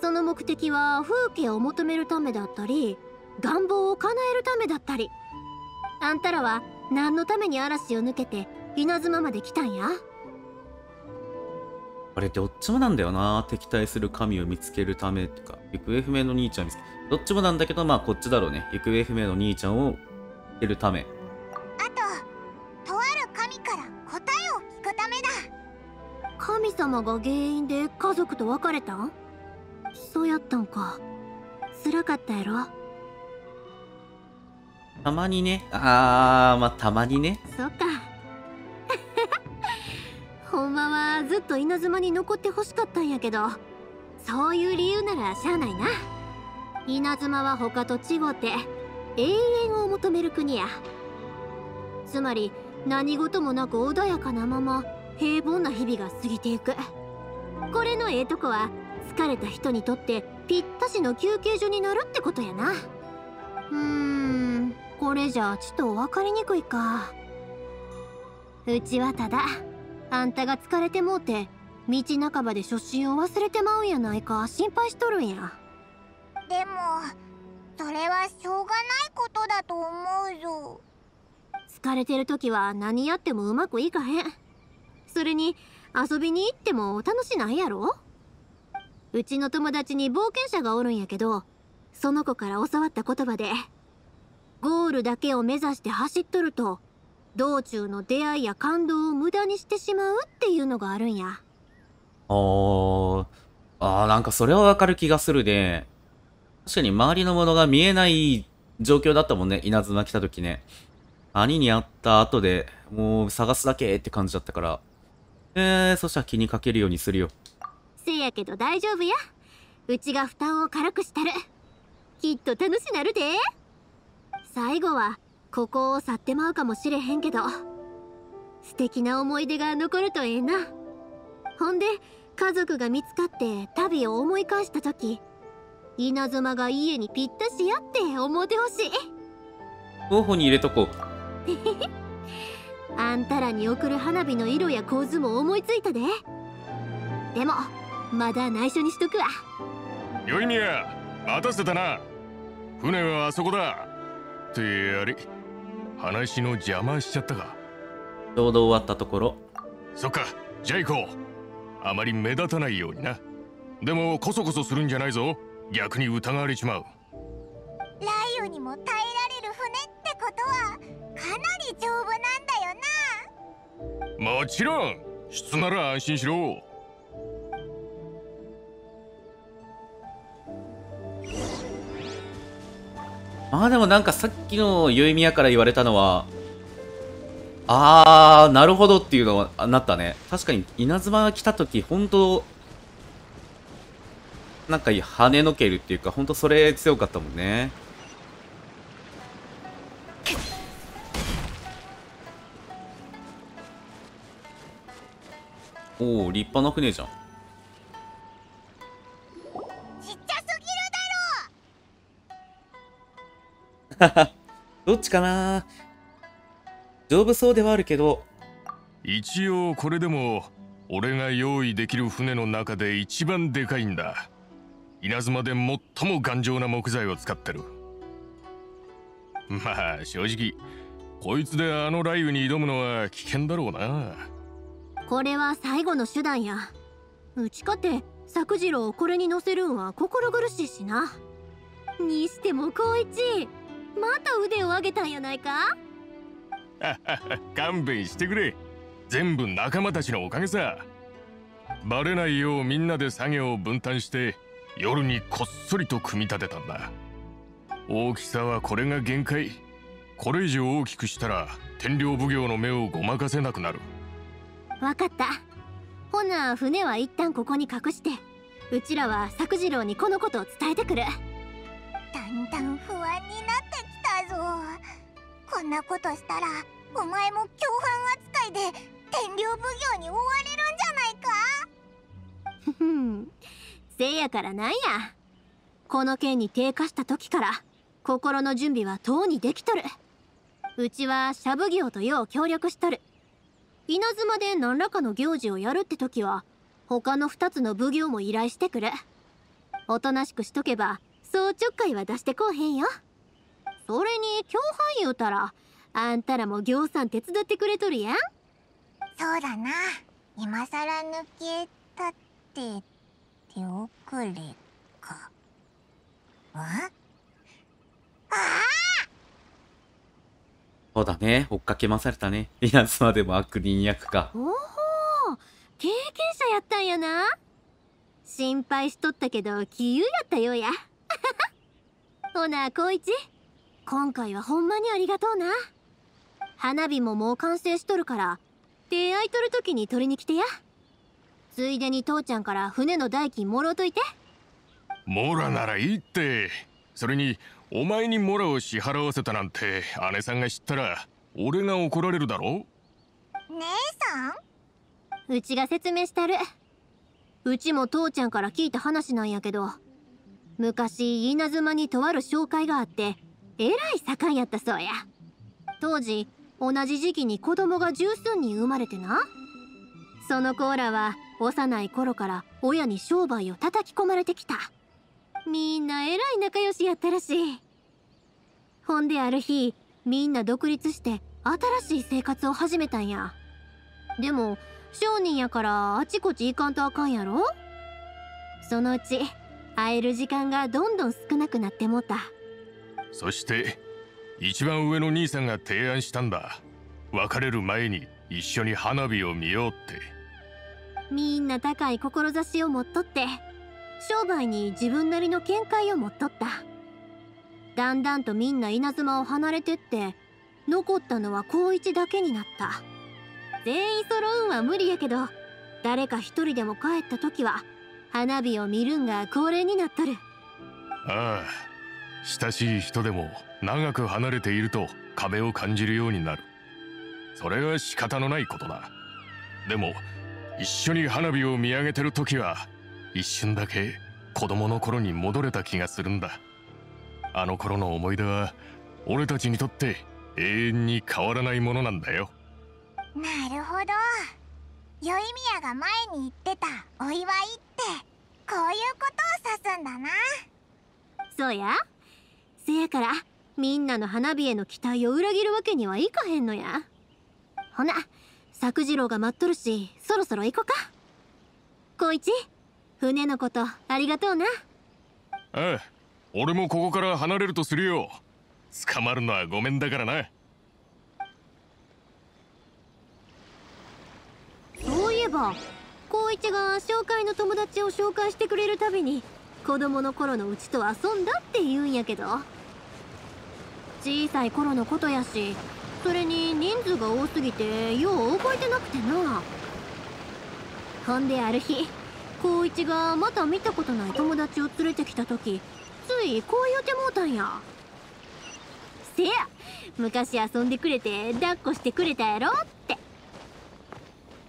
その目的は風景を求めるためだったり願望を叶えるためだったりあんたらは何のために嵐を抜けて稲妻まで来たんや？あれどっちもなんだよな。敵対する神を見つけるためとか、行方不明の兄ちゃん見つけ、どっちもなんだけど、まあこっちだろうね。行方不明の兄ちゃんを見つけるため。様が原因で家族と別れたん？そうやったんか。辛かったやろ？たまにね。あー、まあたまにね。そっか。<laughs> ほんまはずっと稲妻に残ってほしかったんやけど。そういう理由ならしゃあないな。稲妻は他と違って永遠を求める国や。つまり何事もなく穏やかなまま平凡な日々が過ぎていく。これのええとこは疲れた人にとってぴったしの休憩所になるってことやな。うーんこれじゃあちと分かりにくいか。うちはただあんたが疲れてもうて道半ばで初心を忘れてまうんやないか心配しとるんや。でもそれはしょうがないことだと思うぞ。疲れてる時は何やってもうまくいかへんそれに遊びに行っても楽しないやろ？うちの友達に冒険者がおるんやけどその子から教わった言葉でゴールだけを目指して走っとると道中の出会いや感動を無駄にしてしまうっていうのがあるんやあー、あーなんかそれはわかる気がするね。確かに周りのものが見えない状況だったもんね。稲妻来た時ね。兄に会った後で、もう探すだけって感じだったから。えー、そしたら気にかけるようにするよ。せやけど大丈夫や。うちが負担を軽くしたる。きっと楽しなるで。最後はここを去ってまうかもしれへんけど。素敵な思い出が残るとええな。ほんで家族が見つかって旅を思い返した時。稲妻が家にぴったしやって思うてほしい。候補に入れとこう。<laughs> あんたらに送る花火の色や構図も思いついたで。でもまだ内緒にしとくわ。よいみや待たせたな。船はあそこだ。ってあれ話の邪魔しちゃったか。ちょうど終わったところ。そっかじゃあ行こう。あまり目立たないようにな。でもこそこそするんじゃないぞ。逆に疑われちまう。雷雨にも耐えられる船ってことはかなり丈夫なんだよなもちろん質なら安心しろまあでもなんかさっきの宵宮から言われたのは、あー、なるほどっていうのはなったね。確かに稲妻が来た時、本当なんか跳ねのけるっていうか、本当それ強かったもんね。おお立派な船じゃん。ちっちゃすぎるだろ！<laughs> どっちかな？丈夫そうではあるけど、一応これでも俺が用意できる船の中で一番でかいんだ。稲妻で最も頑丈な木材を使ってる。<laughs> まあ正直こいつであの雷雨に挑むのは危険だろうなこれは最後の手段や。うちかて作次郎をこれに乗せるんは心苦しいしな。にしても光一また腕を上げたんやないか？<laughs> 勘弁してくれ。全部仲間たちのおかげさ。バレないようみんなで作業を分担して夜にこっそりと組み立てたんだ。大きさはこれが限界。これ以上大きくしたら天領奉行の目をごまかせなくなる。わかった。ほな船は一旦ここに隠してうちらは作次郎にこのことを伝えてくる。だんだん不安になってきたぞ。こんなことしたらお前も共犯扱いで天領奉行に追われるんじゃないか？ふん。せやからなんや。この件に低下した時から心の準備はとうにできとる。うちはシャブ業とよう協力しとる稲妻で何らかの行事をやるって時は他の2つの奉行も依頼してくるおとなしくしとけば総ちょっかいは出してこうへんよ。それに共犯言うたらあんたらも行さん手伝ってくれとるやん。そうだな。今さら抜けたって手遅れか。ああそうだね。追っかけ回されたね。稲妻でも悪人役か。おお経験者やったんやな。心配しとったけど杞憂やったようや。<laughs> ほな光一今回はほんまにありがとうな。花火ももう完成しとるから手空いとる時に取りに来てや。ついでに父ちゃんから船の代金もろといて。モラならいいってそれにお前にモラを支払わせたなんて姉さんが知ったら俺が怒られるだろ姉さん？うちが説明したる。うちも父ちゃんから聞いた話なんやけど昔稲妻にとある紹介があってえらい盛んやったそうや。当時同じ時期に子供が十数人生まれてな。その子らは幼い頃から親に商売を叩き込まれてきたみんなえらい仲良しやったらしい。ほんである日みんな独立して新しい生活を始めたんや。でも商人やからあちこち行かんとあかんやろ？そのうち会える時間がどんどん少なくなってもた。そして一番上の兄さんが提案したんだ。別れる前に一緒に花火を見ようって。みんな高い志を持っとって商売に自分なりの見解を持っとった。だんだんとみんな稲妻を離れてって残ったのは光一だけになった。全員揃うんは無理やけど誰か一人でも帰った時は花火を見るんが恒例になっとる。ああ親しい人でも長く離れていると壁を感じるようになる。それは仕方のないことだ。でも一緒に花火を見上げてる時は一瞬だけ子供の頃に戻れた気がするんだ。あの頃の思い出は俺たちにとって永遠に変わらないものなんだよ。なるほど。宵宮が前に言ってたお祝いってこういうことを指すんだな。そうや。せやからみんなの花火への期待を裏切るわけにはいかへんのや。ほな作次郎が待っとるしそろそろ行こか。光一船のことありがとうな。ああ俺もここから離れるとするよ。捕まるのはごめんだからな。そういえばば光一が紹介の友達を紹介してくれるたびに子供の頃のうちと遊んだって言うんやけど。小さい頃のことやしそれに人数が多すぎてよう覚えてなくてな。ほんである日光一がまた見たことない友達を連れてきた時ついこう言うてもうたんや。せや昔遊んでくれて抱っこしてくれたやろって。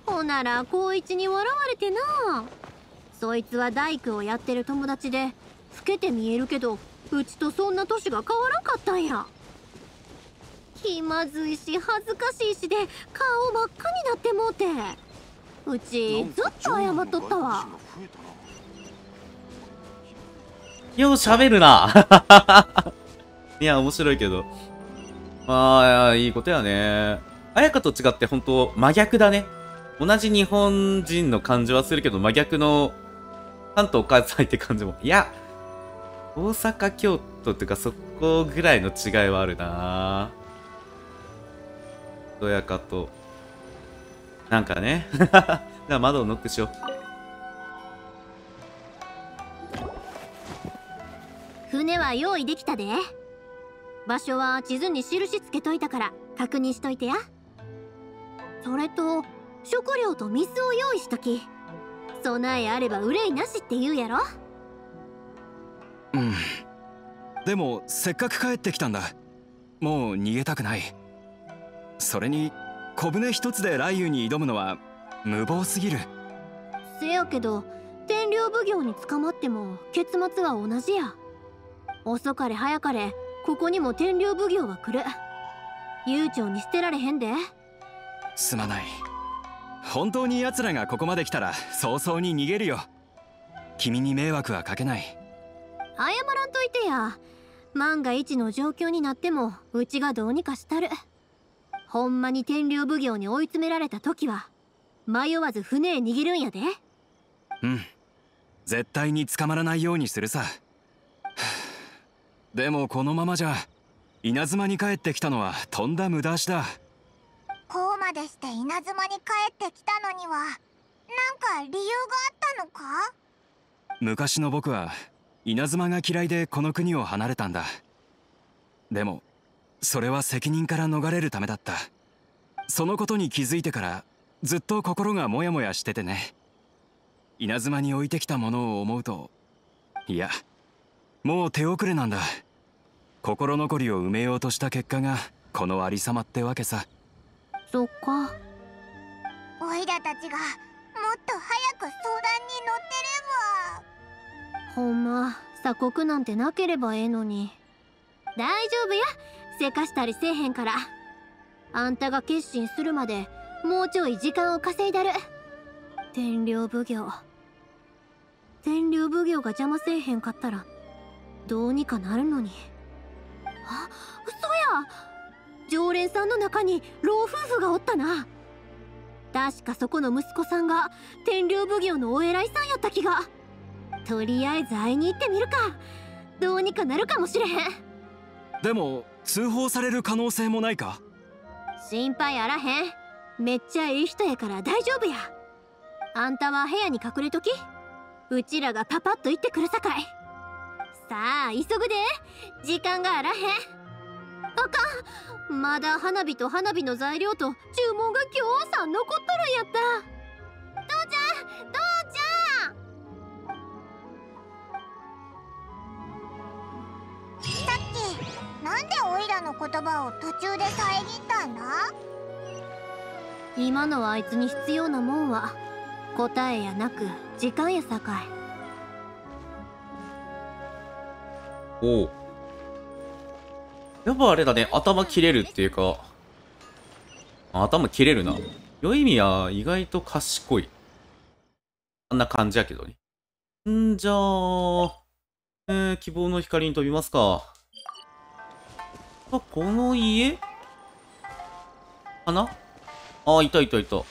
ほなら光一に笑われてな。そいつは大工をやってる友達で老けて見えるけどうちとそんな年が変わらんかったんや。気まずいし恥ずかしいしで顔真っ赤になってもうて。うちずっと謝っとったわよう喋るな <laughs> いや、面白いけど。まあ、いいことやね。綾香と違って本当真逆だね。同じ日本人の感じはするけど、真逆の関東関西って感じも。いや、大阪、京都っていうかそこぐらいの違いはあるなとやかと。なんかね。<laughs> じゃあ窓をノックしよう。船は用意できたで。場所は地図に印つけといたから確認しといてや。それと食料と水を用意しとき。備えあれば憂いなしって言うやろ。うん。でもせっかく帰ってきたんだ。もう逃げたくない。それに小舟一つで雷雨に挑むのは無謀すぎる。せやけど天領奉行に捕まっても結末は同じや。遅かれ早かれここにも天領奉行は来る。悠長に捨てられへんで。すまない。本当に奴らがここまで来たら早々に逃げるよ。君に迷惑はかけない。謝らんといてや。万が一の状況になってもうちがどうにかしたるほんまに天領奉行に追い詰められた時は迷わず船へ逃げるんやで。うん。絶対に捕まらないようにするさ。<sighs> でもこのままじゃ稲妻に帰ってきたのはとんだ無駄足だ。こうまでして稲妻に帰ってきたのにはなんか理由があったのか？昔の僕は稲妻が嫌いでこの国を離れたんだ。でもそれは責任から逃れるためだった。そのことに気づいてからずっと心がモヤモヤしててね。稲妻に置いてきたものを思うといやもう手遅れなんだ。心残りを埋めようとした結果がこのありさまってわけさ。そっか。オイラたちがもっと早く相談に乗ってればほんま鎖国なんてなければええのに。大丈夫やせかしたりせえへんから。あんたが決心するまでもうちょい時間を稼いだる。天領奉行。天領奉行が邪魔せえへんかったらどうにかなるのに。あ嘘や。常連さんの中に老夫婦がおったな。確かそこの息子さんが天領奉行のお偉いさんやった気が。とりあえず会いに行ってみるか。どうにかなるかもしれへんでも通報される可能性もないか？心配あらへん。めっちゃいい人やから大丈夫や。あんたは部屋に隠れときうちらがパパッと行ってくるさかい。さあ急ぐで。時間があらへん。あかん。まだ花火と花火の材料と注文が今日さん残っとるんやった。なんでオイラの言葉を途中で遮ったんだ？今のあいつに必要なもんは答えやなく時間やさかいおやっぱあれだね、頭切れるっていうか、頭切れるな。ヨイミは意外と賢い。あんな感じやけどね。んじゃあ、えー、希望の光に飛びますか。あ、この家？かな？あ、いたいたいた。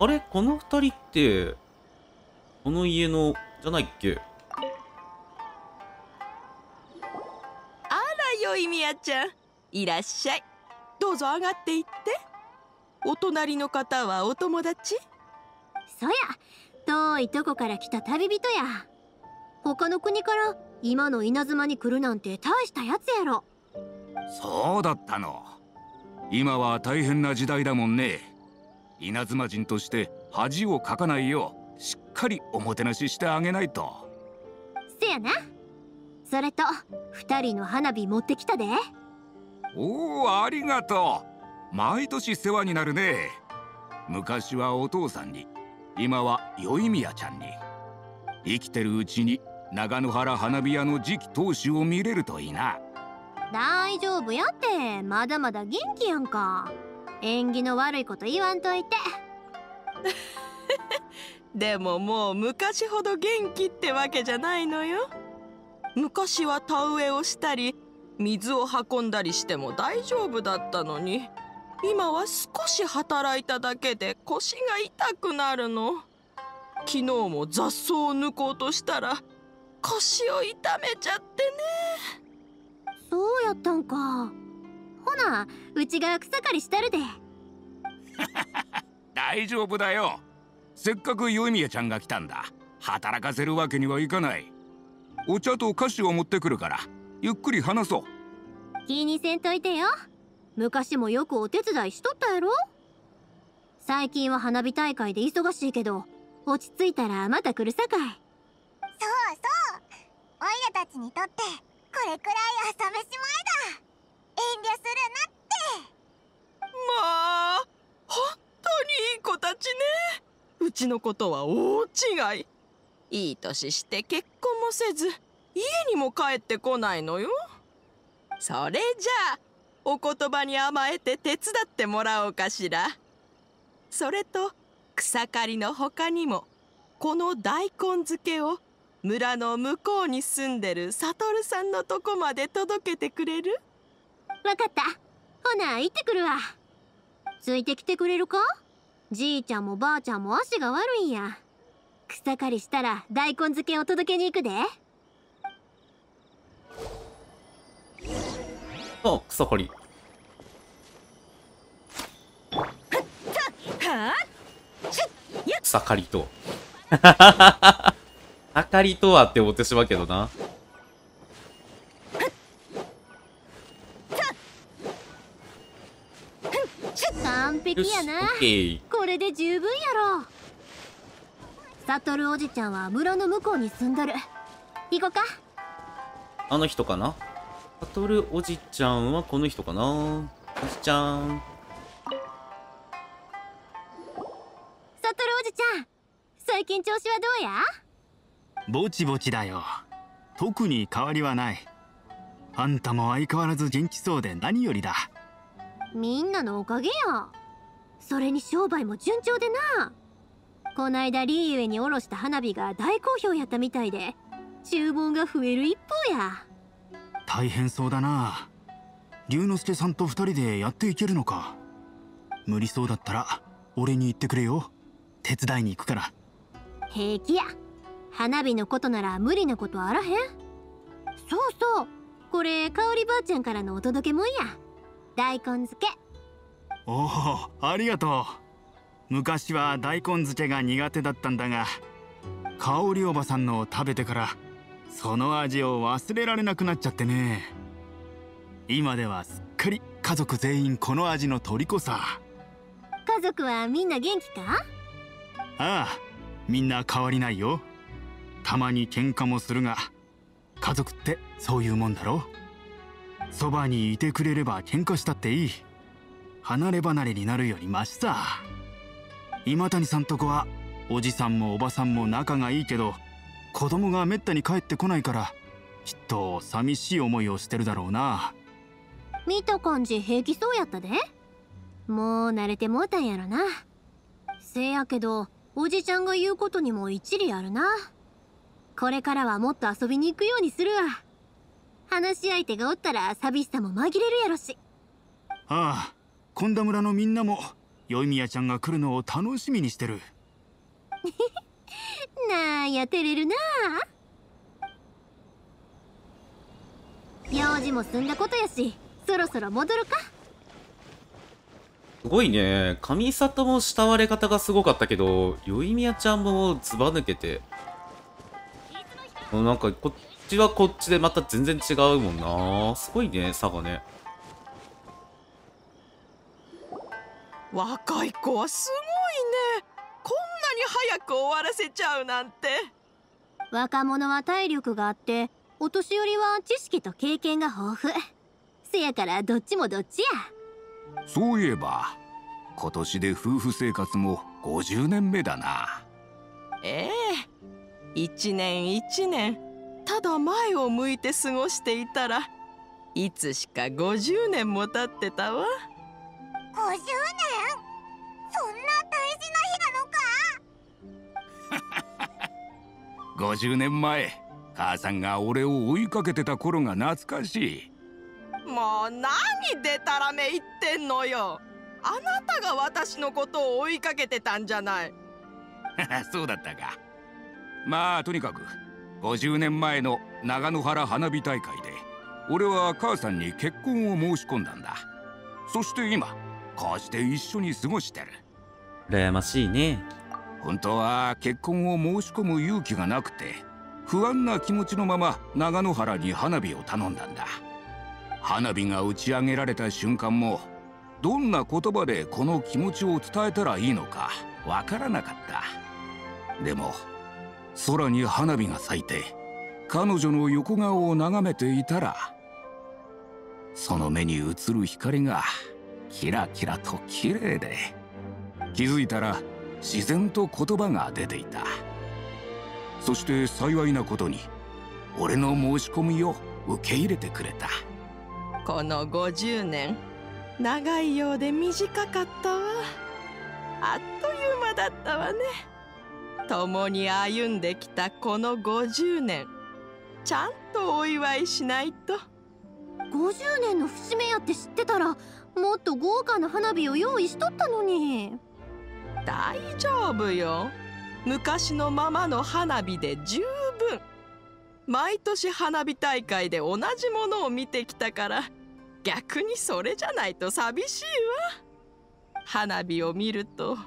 あれ？この二人って、この家の、じゃないっけ？よいみやちゃん。いらっしゃい。どうぞ上がっていって。お隣の方はお友達？そや。遠いとこから来た旅人や。他の国から今の稲妻に来るなんて大したやつやろ。そうだったの。今は大変な時代だもんね。稲妻人として恥をかかないようしっかりおもてなししてあげないと。せやな。それと二人の花火持ってきたで。おおありがとう。毎年世話になるね。昔はお父さんに今は宵宮ちゃんに。生きてるうちに長野原花火屋の次期当主を見れるといいな。大丈夫やってまだまだ元気やんか。縁起の悪いこと言わんといて。<laughs> でももう昔ほど元気ってわけじゃないのよ。昔は田植えをしたり水を運んだりしても大丈夫だったのに今は少し働いただけで腰が痛くなるの。昨日も雑草を抜こうとしたら腰を痛めちゃってね。そうやったんか。ほなうちが草刈りしたるで。<laughs> 大丈夫だよ。せっかく宵宮ちゃんが来たんだ。働かせるわけにはいかない。お茶と菓子を持ってくるからゆっくり話そう。気にせんといてよ。昔もよくお手伝いしとったやろ。最近は花火大会で忙しいけど落ち着いたらまた来るさかいそうそうおいらたちにとってこれくらい朝飯前だ遠慮するなってまあ本当にいい子たちねうちのことは大違いいい年して結婚もせず家にも帰ってこないのよそれじゃあお言葉に甘えて手伝ってもらおうかしらそれと草刈りの他にもこの大根漬けを村の向こうに住んでるサトルさんのとこまで届けてくれる？わかった。ほな行ってくるわ。ついてきてくれるか？じいちゃんもばあちゃんも足が悪いんや。草刈りしたら大根漬けを届けに行くで。あ草刈り。草刈りとあかりとはって思ってしまうけどな。完璧やな。これで十分やろ。サトルおじちゃんは村の向こうに住んどる。行こうか。あの人かな？サトルおじちゃんはこの人かな？おじちゃん。サトルおじちゃん最近調子はどうや？ぼちぼちだよ。特に変わりはない。あんたも相変わらず元気そうで何よりだ。みんなのおかげや。それに商売も順調でな。こないだリーユエにおろした花火が大好評やったみたいで注文が増える一方や。大変そうだな。龍之介さんと二人でやっていけるのか。無理そうだったら俺に言ってくれよ。手伝いに行くから。平気や花火のことなら無理なことあらへん？そうそう。これ香りばあちゃんからのお届けもんや。大根漬け。おおありがとう。昔は大根漬けが苦手だったんだが香りおばさんのを食べてからその味を忘れられなくなっちゃってね。今ではすっかり家族全員この味の虜さ。家族はみんな元気か？ああみんな変わりないよたまに喧嘩もするが家族ってそういうもんだろそばにいてくれれば喧嘩したっていい。離れ離れになるよりマシさ。今谷さんとこはおじさんもおばさんも仲がいいけど子供がめったに帰ってこないからきっと寂しい思いをしてるだろうな。見た感じ平気そうやったで。もう慣れてもうたんやろな。せやけどおじちゃんが言うことにも一理あるな。これからはもっと遊びに行くようにするわ話し相手がおったら寂しさも紛れるやろしああ今田村のみんなも宵宮ちゃんが来るのを楽しみにしてる <laughs> なんや照れるな用事も済んだことやしそろそろ戻るかすごいね。上里も慕われ方がすごかったけど、よいみやちゃんもずば抜けて。なんか、こっちはこっちでまた全然違うもんな。すごいね、差がね。若い子はすごいね。こんなに早く終わらせちゃうなんて。若者は体力があってお年寄りは知識と経験が豊富。せやからどっちもどっちや。そういえば今年で夫婦生活も50年目だな。ええ一年一年ただ前を向いて過ごしていたらいつしか50年も経ってたわ。50年？そんな大事な日なのか？<laughs> 50年前母さんが俺を追いかけてた頃が懐かしい。もう何でたらめ言ってんのよ。あなたが私のことを追いかけてたんじゃない。<laughs> そうだったかまあとにかく50年前の長野原花火大会で俺は母さんに結婚を申し込んだんだ。そして今こうして一緒に過ごしてる。羨ましいね。本当は結婚を申し込む勇気がなくて不安な気持ちのまま長野原に花火を頼んだんだ。花火が打ち上げられた瞬間もどんな言葉でこの気持ちを伝えたらいいのかわからなかった。でも空に花火が咲いて彼女の横顔を眺めていたらその目に映る光がキラキラと綺麗で気づいたら自然と言葉が出ていた。そして幸いなことに俺の申し込みを受け入れてくれた。この50年長いようで短かったわ。あっという間だったわね。共に歩んできたこの50年。ちゃんとお祝いしないと。50年の節目やって知ってたらもっと豪華な花火を用意しとったのに。大丈夫よ。昔のままの花火で十分。毎年花火大会で同じものを見てきたから逆にそれじゃないと寂しいわ。花火を見ると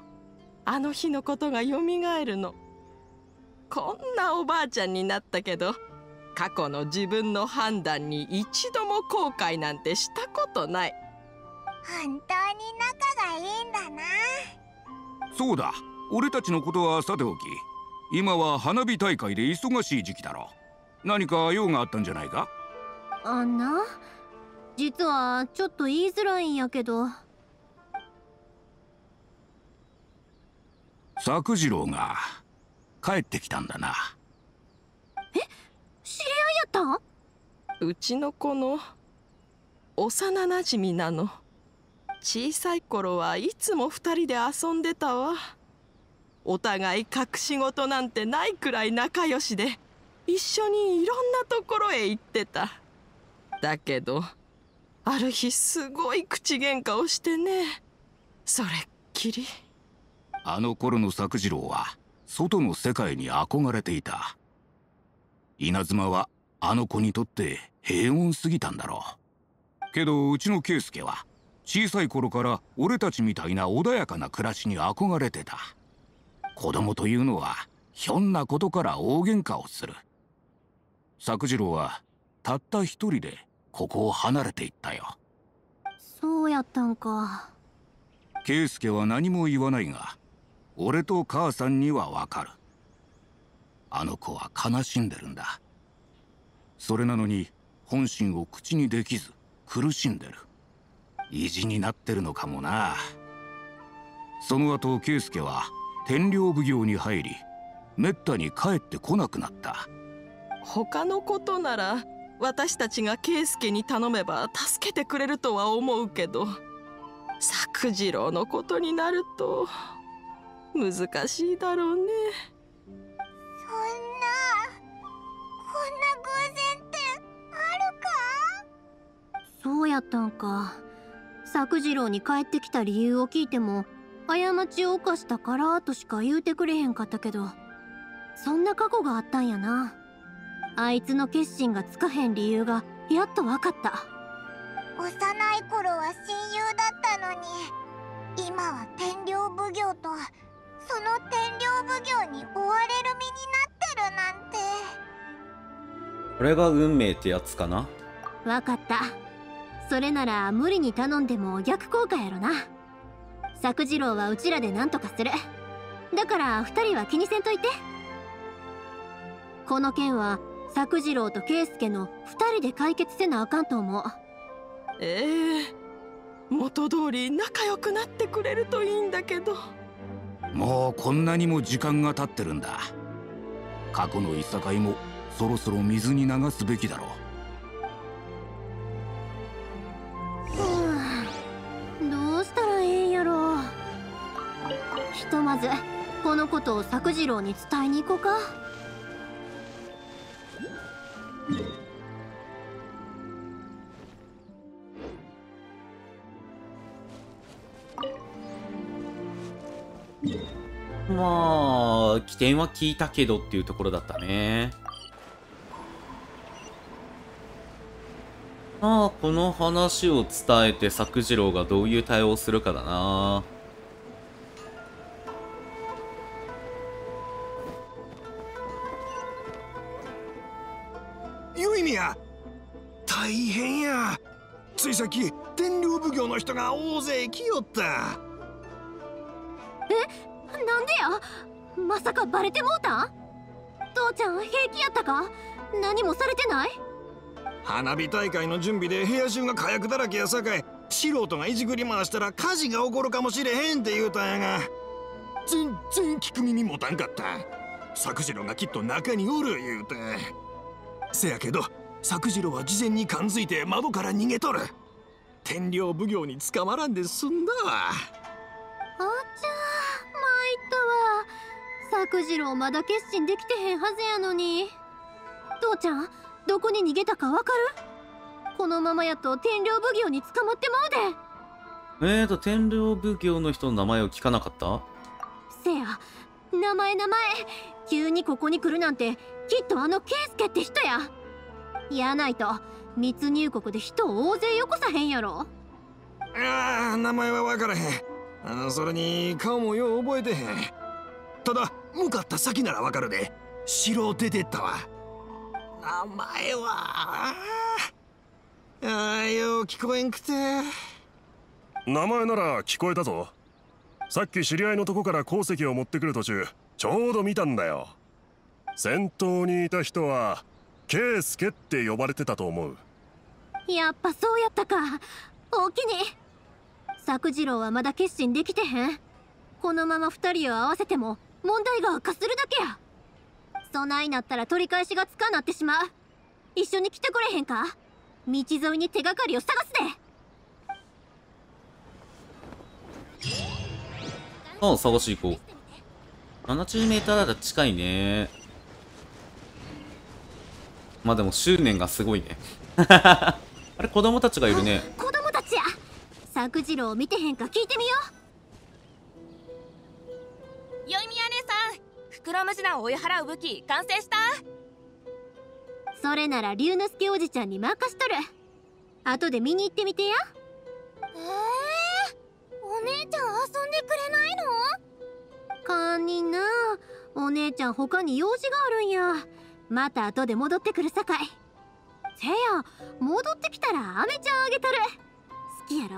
あの日のことがよみがえるの。こんなおばあちゃんになったけど過去の自分の判断に一度も後悔なんてしたことない。本当に仲がいいんだな。そうだ。俺たちのことはさておき今は花火大会で忙しい時期だろ。何か用があったんじゃないか？あんな？実はちょっと言いづらいんやけど作次郎が帰ってきたんだな。え？知り合いやったうちの子の幼なじみなの。小さい頃はいつも二人で遊んでたわ。お互い隠し事なんてないくらい仲良しで一緒にいろんなところへ行ってた。だけどある日すごい口喧嘩をしてね。それっきりあの頃の作次郎は外の世界に憧れていた。稲妻はあの子にとって平穏すぎたんだろう。けどうちの圭介は小さい頃から俺たちみたいな穏やかな暮らしに憧れてた。子供というのはひょんなことから大喧嘩をする。作次郎はたった一人でここを離れていったよ。そうやったんか。圭介は何も言わないが俺と母さんにはわかる。あの子は悲しんでるんだ。それなのに本心を口にできず苦しんでる。意地になってるのかもな。その後圭介は天領奉行に入りめったに帰ってこなくなった。他のことなら私たちが圭介に頼めば助けてくれるとは思うけど作次郎のことになると難しいだろうね。そんなこんな偶然ってあるか？そうやったんか。作次郎に帰ってきた理由を聞いても過ちを犯したからとしか言うてくれへんかったけどそんな過去があったんやな。あいつの決心がつかへん理由がやっと分かった。幼い頃は親友だったのに今は天領奉行とその天領奉行に追われる身になってるなんて。これが運命ってやつかな？わかった。それなら無理に頼んでも逆効果やろな。作次郎はうちらで何とかする。だから二人は気にせんといて。この件は作次郎と圭介の二人で解決せなあかんと思う。ええ。元通り仲良くなってくれるといいんだけどもうこんなにも時間が経ってるんだ。過去のいさかいもそろそろ水に流すべきだろう。どうしたらええんやろ。ひとまずこのことを作次郎に伝えに行こうか。まあ起点は聞いたけどっていうところだったね。ああこの話を伝えて作次郎がどういう対応するかだな。よいみや。大変や。ついさき天領奉行の人が大勢来よった。え？なんでや？まさかバレてもうたん？父ちゃん平気やったか？何もされてない？花火大会の準備で部屋中が火薬だらけやさかい。素人がいじくり回したら火事が起こるかもしれへんって言うたんやが。全然聞く耳持たんかった。作次郎がきっと中におる言うて。せやけど作次郎は事前に感づいて窓から逃げとる。天領奉行に捕まらんで済んだわ。あっちゃ参ったわ。作次郎まだ決心できてへんはずやのに。父ちゃんどこに逃げたかわかる？このままやと天領奉行に捕まってまうで。えーと天領奉行の人の名前を聞かなかった？せや。名前名前。急にここに来るなんてきっとあの圭介って人や。やないと密入国で人を大勢よこさへんやろ。ああ名前は分からへんそれに顔もよう覚えてへん。ただ向かった先なら分かるで。城を出てったわ。名前は？ああよう聞こえんくて。名前なら聞こえたぞ。さっき知り合いのとこから鉱石を持ってくる途中ちょうど見たんだよ。先頭にいた人は圭介って呼ばれてたと思う。やっぱそうやったか。おおきに作次郎はまだ決心できてへん。このまま二人を合わせても問題が悪化するだけや。そないなったら取り返しがつかなってしまう。一緒に来てくれへんか？道沿いに手がかりを探すで。ああ探し行こう。70m だら近いね。まあでも執念がすごいね。<laughs> あれ子供たちがいるね。子供たちや作次郎を見てへんか聞いてみよう。よいみや姉さん袋ムジナを追い払う武器完成した？それなら龍之介おじちゃんに任しとる。後で見に行ってみてや。えー、お姉ちゃん遊んでくれないの？堪忍な。お姉ちゃん他に用事があるんや。また後で戻ってくるさかい。せや戻ってきたらアメちゃんあげたる好きやろ？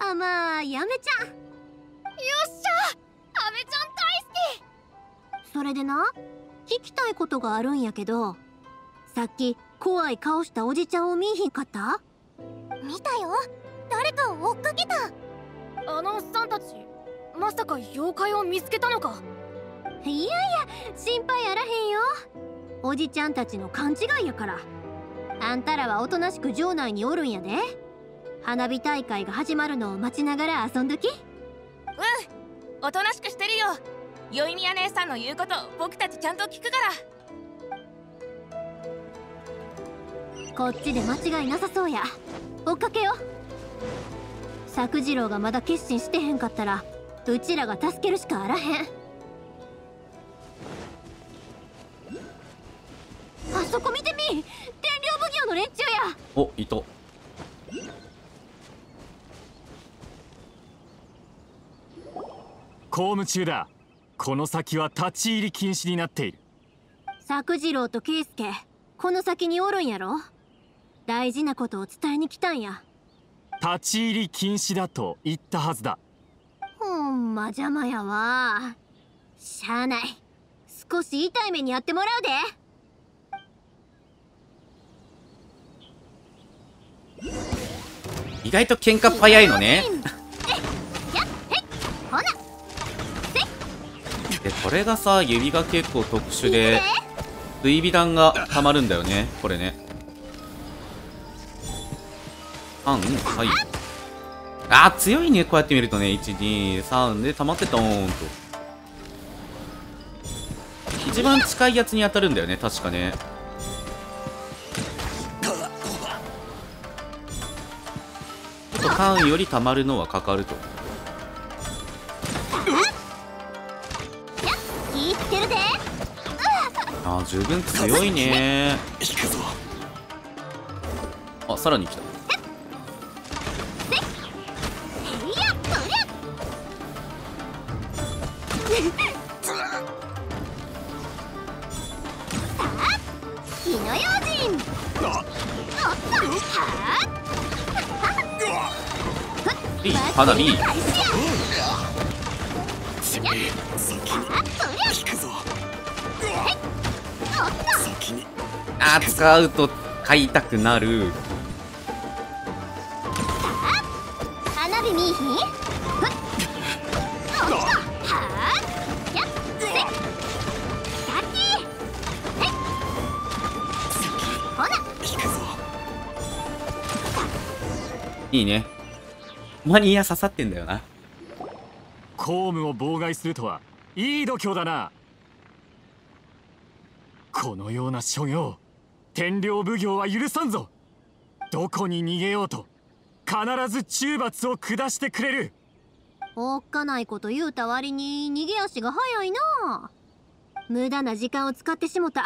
あまあやめちゃん。よっしゃアメちゃん大好き。それでな聞きたいことがあるんやけどさっき怖い顔したおじちゃんを見いひんかった？見たよ。誰かを追っかけた。あのおっさんたちまさか妖怪を見つけたのか。いやいや心配あらへんよ。おじちゃんたちの勘違いやから。あんたらはおとなしく城内におるんやで花火大会が始まるのを待ちながら遊んどきうん。おとなしくしてるよ。よいみや姉さんの言うこと僕たちちゃんと聞くから。こっちで間違いなさそうや。追っかけよ。作次郎がまだ決心してへんかったらうちらが助けるしかあらへん。あそこ見てみ。天領奉行の連中や。おいた公務中だ。この先は立ち入り禁止になっている。作次郎と圭介この先におるんやろ？大事なことを伝えに来たんや。立ち入り禁止だと言ったはずだ。ほんま邪魔やわ。しゃあない。少し痛い目にやってもらうで。意外と喧嘩早いのねでこれがさ指が結構特殊で類美弾がたまるんだよねこれね。あんはい。あー強いねこうやって見るとね。123で溜まってドーンと。一番近いやつに当たるんだよね確かね。ちょっとカーンより溜まるのはかかるとあー十分強いね。あさらに来た。花火あやそりゃおっとあ使うと買いたくなる。花火見いひんいいねマニア刺さってんだよな公務を妨害するとはいい度胸だなこのような所業天領奉行は許さんぞ。どこに逃げようと必ず中罰を下してくれる。おっかないこと言うた割に逃げ足が早いな。無駄な時間を使ってしもた。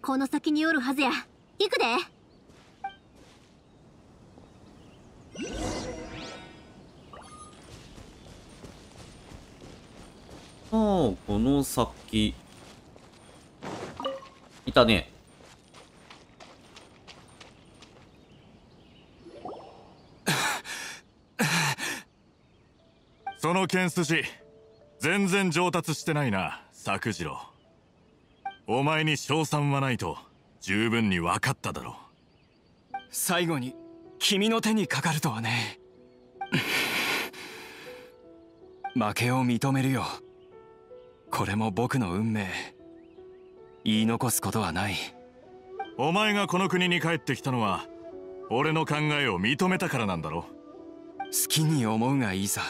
この先におるはずや。行くで。ああこの先いたね。その剣筋全然上達してないな作次郎。お前に賞賛はないと十分に分かっただろ最後に君の手にかかるとはね。<laughs> 負けを認めるよ。これも僕の運命言い残すことはない。お前がこの国に帰ってきたのは俺の考えを認めたからなんだろ好きに思うがいいさ。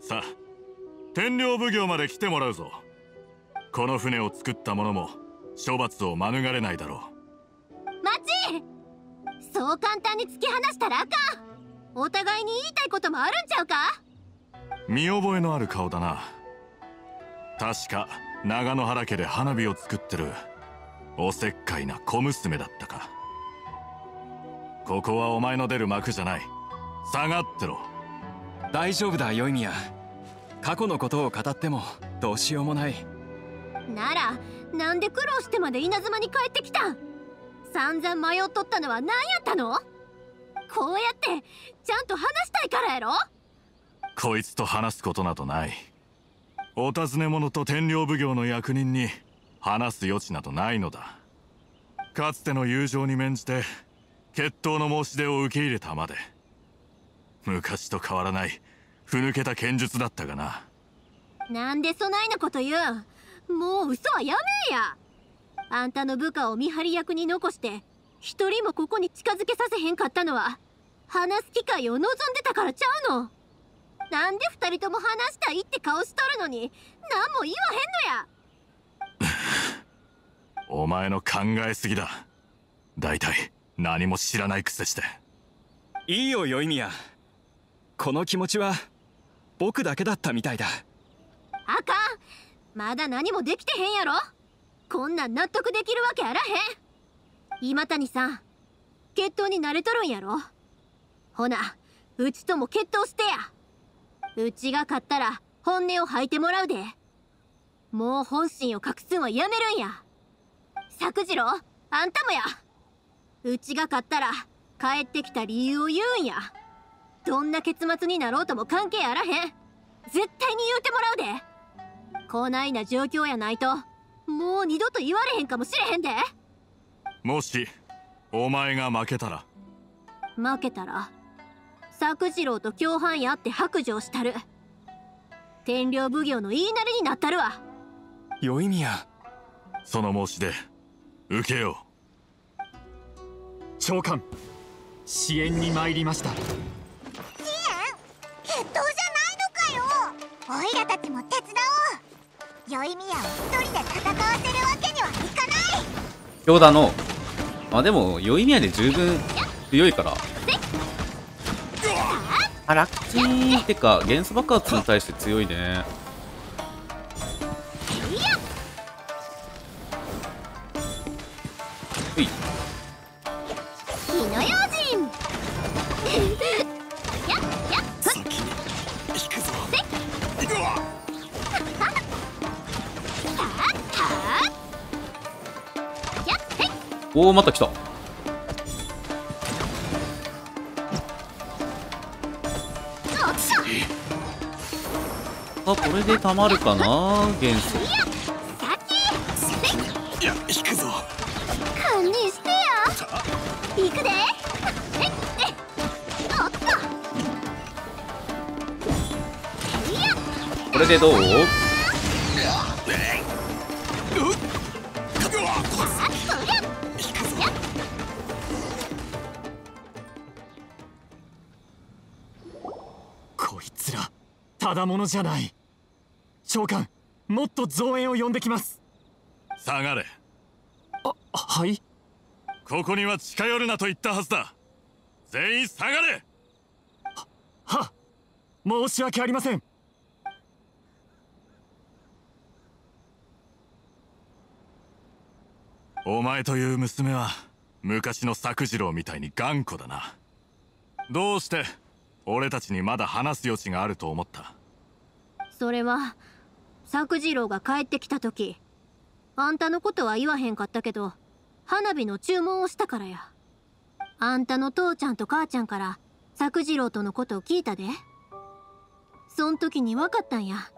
さあ天領奉行まで来てもらうぞ。この船を作った者も処罰を免れないだろ待ち！そう簡単に突き放したらあかん。お互いに言いたいこともあるんちゃうか？う見覚えのある顔だな。確か長野原家で花火を作ってるおせっかいな小娘だったか。ここはお前の出る幕じゃない。下がってろ。大丈夫だヨイミヤ。過去のことを語ってもどうしようもない。ならなんで苦労してまで稲妻に帰ってきた？ん散々迷っとったのは何やったの？こうやってちゃんと話したいからやろ？こいつと話すことなどないお尋ね者と天領奉行の役人に話す余地などないのだ。かつての友情に免じて決闘の申し出を受け入れたまで。昔と変わらない。ふぬけた剣術だったがな。なんでそないなこと言う。もう嘘はやめえや。あんたの部下を見張り役に残して一人もここに近づけさせへんかったのは話す機会を望んでたからちゃうの。なんで二人とも話したいって顔しとるのに？何も言わへんのや。<laughs> お前の考えすぎだ。大体何も知らないくせして。いいよヨイミヤ。この気持ちは僕だけだったみたいだ。あかん。まだ何もできてへんやろ。こんなん納得できるわけあらへん。今谷さん決闘に慣れとるんやろ。ほなうちとも決闘してやうちが勝ったら本音を吐いてもらうで。もう本心を隠すんはやめるんや。作次郎あんたもや。うちが勝ったら帰ってきた理由を言うんや。どんな結末になろうとも関係あらへん。絶対に言うてもらうで。こないな状況やないともう二度と言われへんかもしれへんで。もしお前が負けたら。負けたら作次郎と共犯やって白状したる。天領奉行の言いなりになったるわ。よいみや。その申し出受けよ長官支援に参りました。支援？決闘じゃないのかよ。オイラたちも手伝おう。宵宮を一人で戦わせるわけにはいかない。今日だのあでも酔い宮で十分強いからあラッキーってか元素爆発に対して強いね。うい。おおまた来たあこれでたまるかな元素。いや引くぞ。堪忍してや行くで。えいえいおっ。とこれでどうこいつらただものじゃない長官もっと増援を呼んできます。下がれ。はい？ここには近寄るなと言ったはずだ。全員下がれ。は申し訳ありません。お前という娘は昔の作次郎みたいに頑固だな。どうして俺たちにまだ話す余地があると思った？それは作次郎が帰ってきた時あんたのことは言わへんかったけど花火の注文をしたからや。あんたの父ちゃんと母ちゃんから作次郎とのことを聞いたで。そん時に分かったんや。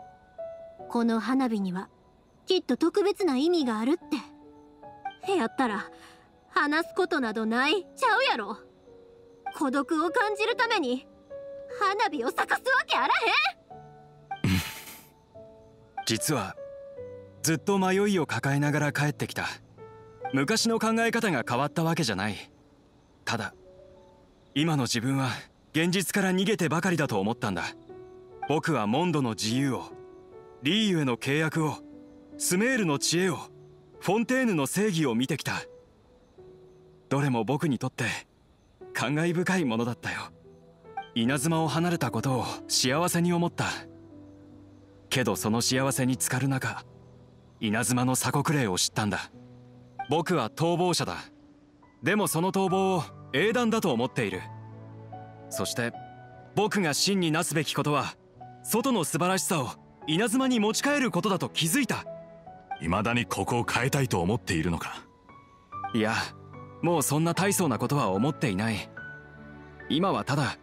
この花火にはきっと特別な意味があるって。やったら話すことなどないちゃうやろ。孤独を感じるために花火を咲かすわけあらへん。実はずっと迷いを抱えながら帰ってきた。昔の考え方が変わったわけじゃない。ただ今の自分は現実から逃げてばかりだと思ったんだ。僕はモンドの自由をリーユへの契約をスメールの知恵をフォンテーヌの正義を見てきた。どれも僕にとって感慨深いものだったよ。稲妻を離れたことを幸せに思った。けどその幸せに浸かる中稲妻の鎖国令を知ったんだ。僕は逃亡者だ。でもその逃亡を英断だと思っている。そして僕が真になすべきことは外の素晴らしさを稲妻に持ち帰ることだと気づいた。未だにここを変えたいと思っているのか？いやもうそんな大層なことは思っていない。今はただ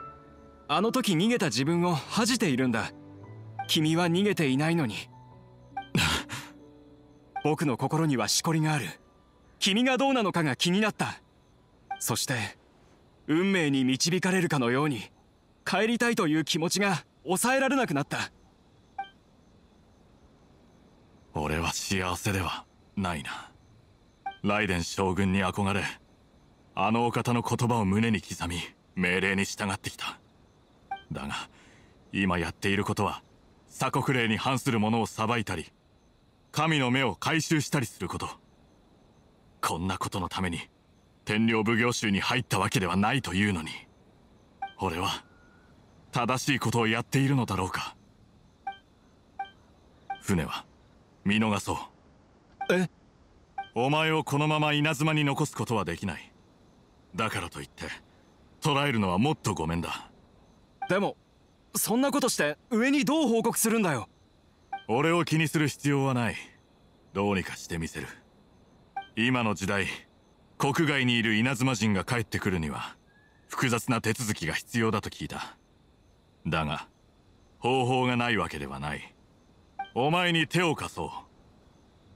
あの時逃げた自分を恥じているんだ君は逃げていないのに。<laughs> 僕の心にはしこりがある。君がどうなのかが気になった。そして運命に導かれるかのように帰りたいという気持ちが抑えられなくなった。俺は幸せではないな。ライデン将軍に憧れあのお方の言葉を胸に刻み命令に従ってきた。だが今やっていることは鎖国令に反する者を裁いたり神の目を回収したりすること。こんなことのために天領奉行衆に入ったわけではないというのに。俺は正しいことをやっているのだろうか。船は見逃そう。え？お前をこのまま稲妻に残すことはできない。だからといって捕らえるのはもっとごめんだ。でもそんなことして上にどう報告するんだよ。俺を気にする必要はない。どうにかしてみせる。今の時代国外にいる稲妻人が帰ってくるには複雑な手続きが必要だと聞いた。だが方法がないわけではない。お前に手を貸そう。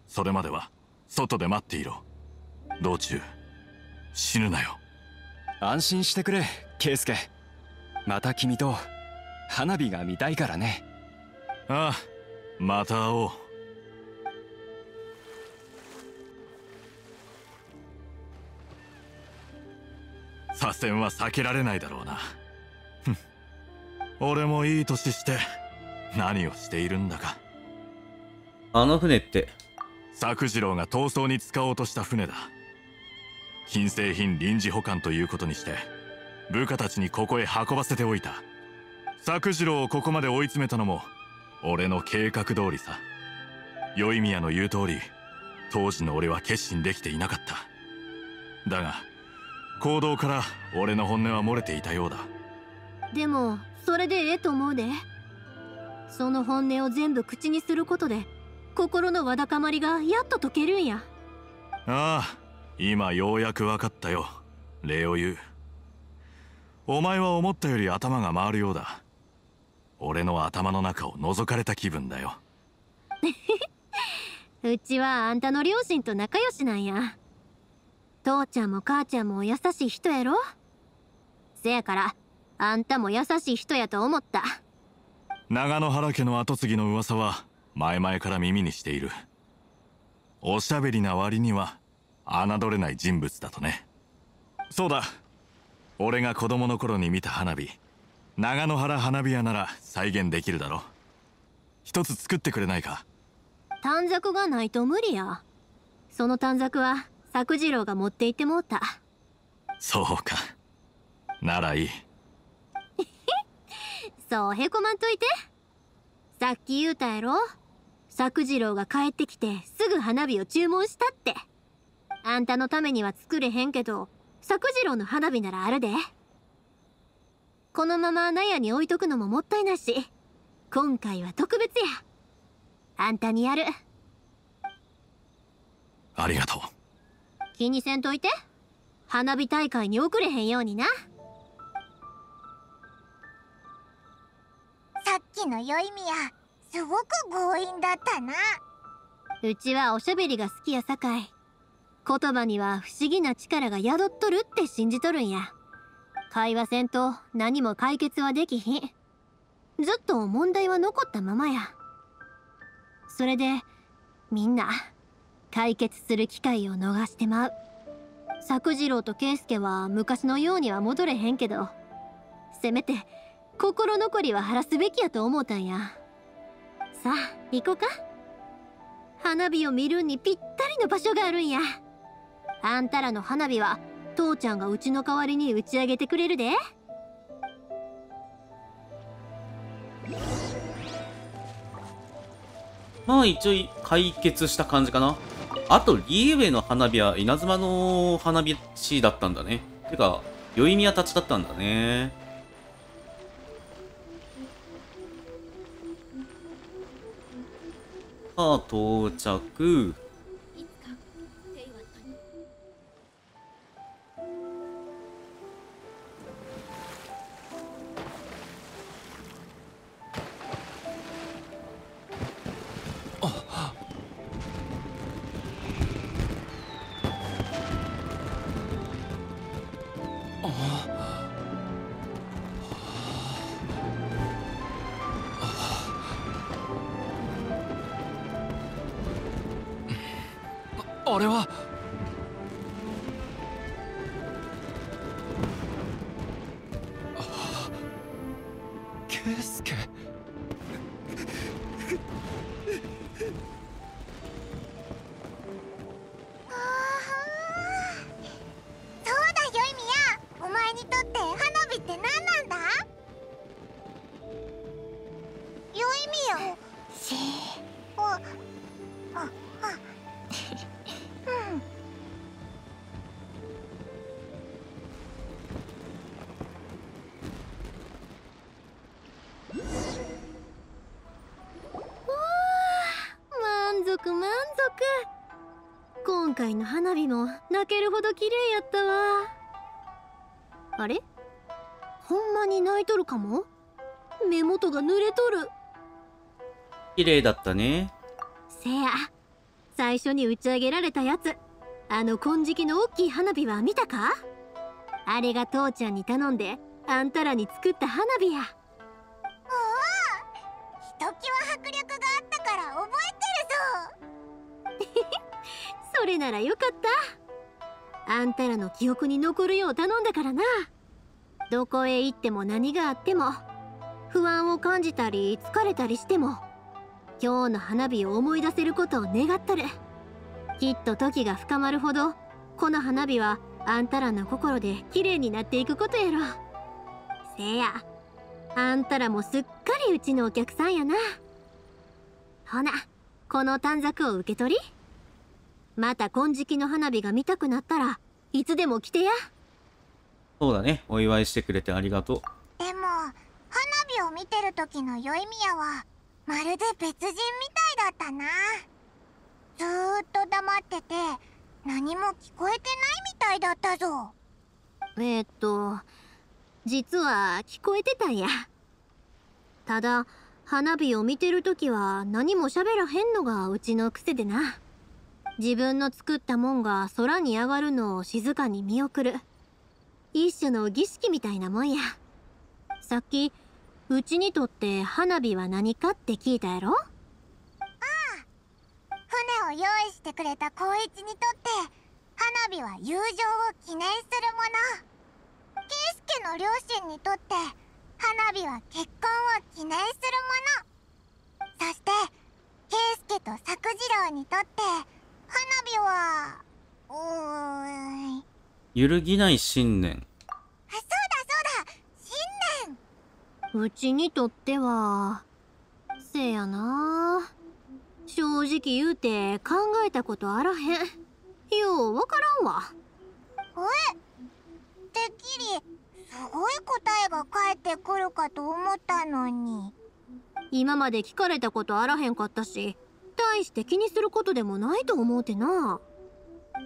それまでは外で待っていろ。道中死ぬなよ。安心してくれ圭介。また君と花火が見たいからね。ああまた会おう。左遷は避けられないだろうな。俺もいい年して何をしているんだか。あの船って？作次郎が逃走に使おうとした船だ。金製品臨時保管ということにして部下たちにここへ運ばせておいた作次郎をここまで追い詰めたのも俺の計画通りさ。宵宮の言う通り当時の俺は決心できていなかった。だが行動から俺の本音は漏れていたようだ。でもそれでええと思うで。その本音を全部口にすることで心のわだかまりがやっと解けるんや。ああ今ようやく分かったよ礼を言う。お前は思ったより頭が回るようだ俺の頭の中を覗かれた気分だよ。<laughs> うちはあんたの両親と仲良しなんや。父ちゃんも母ちゃんも優しい人やろ？せやからあんたも優しい人やと思った。長野原家の跡継ぎの噂は前々から耳にしている。おしゃべりな割には侮れない人物だとね。そうだ。俺が子供の頃に見た花火長野原花火屋なら再現できるだろ一つ作ってくれないか。短冊がないと無理や。その短冊は作次郎が持って行ってもうた。そうか。ならいい。<laughs> そうへこまんといて。さっき言うたやろ。作次郎が帰ってきてすぐ花火を注文したって。あんたのためには作れへんけど作次郎の花火ならあるでこのまま納屋に置いとくのももったいないし。今回は特別や。あんたにやる。ありがとう。気にせんといて。花火大会に遅れへんようにな。さっきの宵宮すごく強引だったな。うちはおしゃべりが好きやさかい。言葉には不思議な力が宿っとるって信じとるんや会話せんと何も解決はできひん。ずっと問題は残ったままや。それでみんな解決する機会を逃してまう。作次郎と圭介は昔のようには戻れへんけど。せめて心残りは晴らすべきやと思うたんや。さあ行こうか。花火を見るにぴったりの場所があるんや。あんたらの花火は父ちゃんがうちの代わりに打ち上げてくれるで。まあ一応解決した感じかな。あとリーウェイの花火は稲妻の花火師だったんだね。てか宵宮たちだったんだね。さあ到着。今回の花火も泣けるほど綺麗やったわ。あれ？ほんまに泣いとるかも？目元が濡れとる。綺麗だったね。せや。最初に打ち上げられたやつ。あの金色の大きい花火は見たか？あれが父ちゃんに頼んであんたらに作った花火やれならよかった。あんたらの記憶に残るよう頼んだからな。どこへ行っても何があっても不安を感じたり疲れたりしても今日の花火を思い出せることを願っとる。きっと時が深まるほどこの花火はあんたらの心で綺麗になっていくことやろ。せやあんたらもすっかりうちのお客さんやな。ほなこの短冊を受け取り。また金色の花火が見たくなったらいつでも来てや。そうだね。お祝いしてくれてありがとう。でも花火を見てる時の宵宮はまるで別人みたいだったな。ずーっと黙ってて何も聞こえてないみたいだったぞ。えー、っと実は聞こえてたんや。ただ花火を見てる時は何も喋らへんのがうちの癖でな自分の作ったもんが空に上がるのを静かに見送る。一種の儀式みたいなもんや。さっきうちにとって花火は何かって聞いたやろ？ああ船を用意してくれた光一にとって花火は友情を記念するもの。圭介の両親にとって花火は結婚を記念するもの。そして圭介と作次郎にとって火は。うーん揺るぎない信念。あそうだそうだ。新年うちにとってはせやな。正直言うて考えたことあらへん。ようわからんわ。えてっきりすごい答えが返ってくるかと思ったのに。今まで聞かれたことあらへんかったし大して気にすることでもないと思うてな。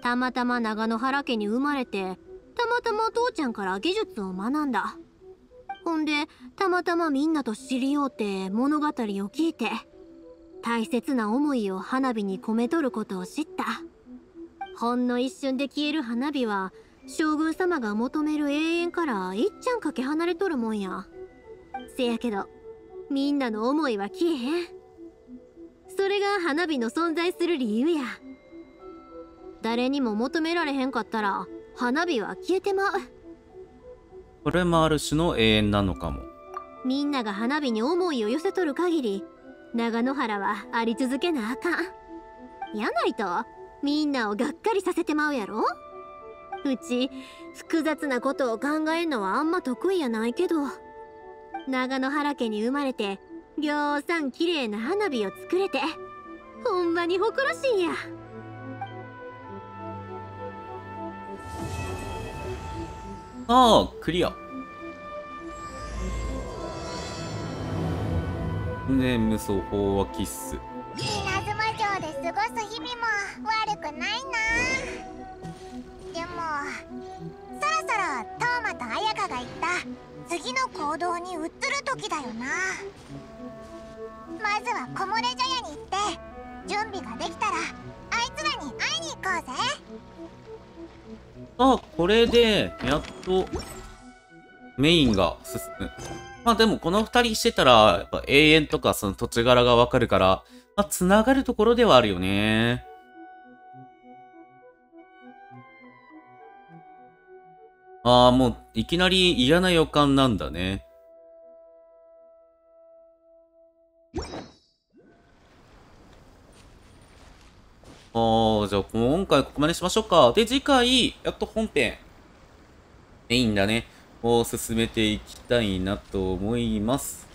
たまたま長野原家に生まれてたまたま父ちゃんから技術を学んだ。ほんでたまたまみんなと知り合うて物語を聞いて大切な思いを花火に込めとることを知った。ほんの一瞬で消える花火は将軍様が求める永遠からいっちゃんかけ離れとるもんや。せやけどみんなの思いは消えへん。それが花火の存在する理由や。誰にも求められへんかったら花火は消えてまう。これもある種の永遠なのかも。みんなが花火に思いを寄せとる限り長野原はあり続けなあかん。やないとみんなをがっかりさせてまうやろ。うち複雑なことを考えんのはあんま得意やないけど。長野原家に生まれてぎょうさん綺麗な花火を作れてほんまに誇らしいんやああ、クリア。ね無双法はキッス。稲妻城で過ごす日々も悪くないなでもそろそろトーマと綾香が言った次の行動に移る時だよなまずは木漏れ茶屋に行って準備ができたらあいつらに会いに行こうぜあ、これで、やっと、メインが進む。まあでもこの二人してたら、やっぱ永遠とかその土地柄がわかるから、まあ繋がるところではあるよね。ああ、もういきなり嫌な予感なんだね。ああ、じゃあ今回ここまでしましょうか。で、次回、やっと本編、メインだね、を進めていきたいなと思います。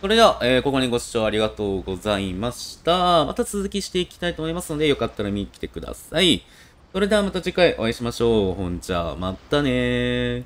それでは、えーここにご視聴ありがとうございました。また続きしていきたいと思いますので、よかったら見に来てください。それではまた次回お会いしましょう。ほんじゃ、またねー。